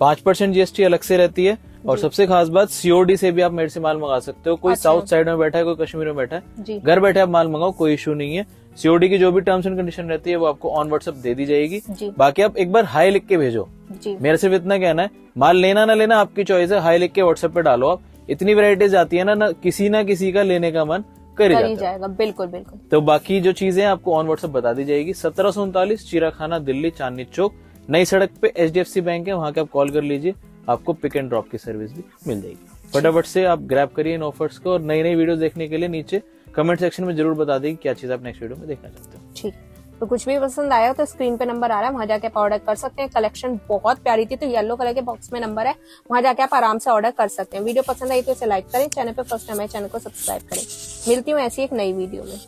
S1: पाँच परसेंट जीएसटी अलग से रहती है। और सबसे खास बात सीओडी से भी आप मेरे से माल मंगा सकते हो। कोई
S2: अच्छा।
S1: साउथ साइड में बैठा है कोई कश्मीर में बैठा है। घर बैठे आप माल मंगाओ कोई इशू नहीं है। सीओडी की जो भी टर्म्स एंड कंडीशन रहती है वो आपको ऑन व्हाट्सएप दे दी जाएगी।
S2: जी।
S1: बाकी आप एक बार हाई लिख के भेजो।
S2: जी।
S1: मेरे सिर्फ़ इतना कहना है माल लेना ना लेना आपकी चॉइस है हाई लिख के व्हाट्सएप पे डालो आप। इतनी वेराइटीज आती है ना ना किसी ना किसी का लेने का मन कर ही
S2: जाएगा बिल्कुल बिल्कुल।
S1: तो बाकी जो चीज़ें हैं आपको ऑन व्हाट्सएप बता दी जाएगी। सत्रह सौ उनतालीस चिराखाना दिल्ली चांदनी चौक। नई सड़क पे H D F C bank है वहाँ के आप कॉल कर लीजिए। आपको पिक एंड ड्रॉप की सर्विस भी मिल जाएगी। फटाफट से आप ग्रैब करिए इन ऑफर्स को और नई नई वीडियो देखने के लिए नीचे कमेंट सेक्शन में ज़रूर बता दें क्या चीज़ आप नेक्स्ट वीडियो में देखना चाहते हो।
S2: ठीक। तो कुछ भी पसंद आया हो तो स्क्रीन पे नंबर आ रहा है, वहाँ जाके आप ऑर्डर कर सकते हैं। कलेक्शन बहुत प्यारी थी तो येलो कलर के बॉक्स में नंबर है। वहाँ जाके आप आराम से ऑर्डर कर सकते हैं। वीडियो पसंद आई तो इसे लाइक करें चैनल पे फ़र्स्ट टाइम है चैनल को सब्सक्राइब करें। मिलती हूँ ऐसी एक नई वीडियो में।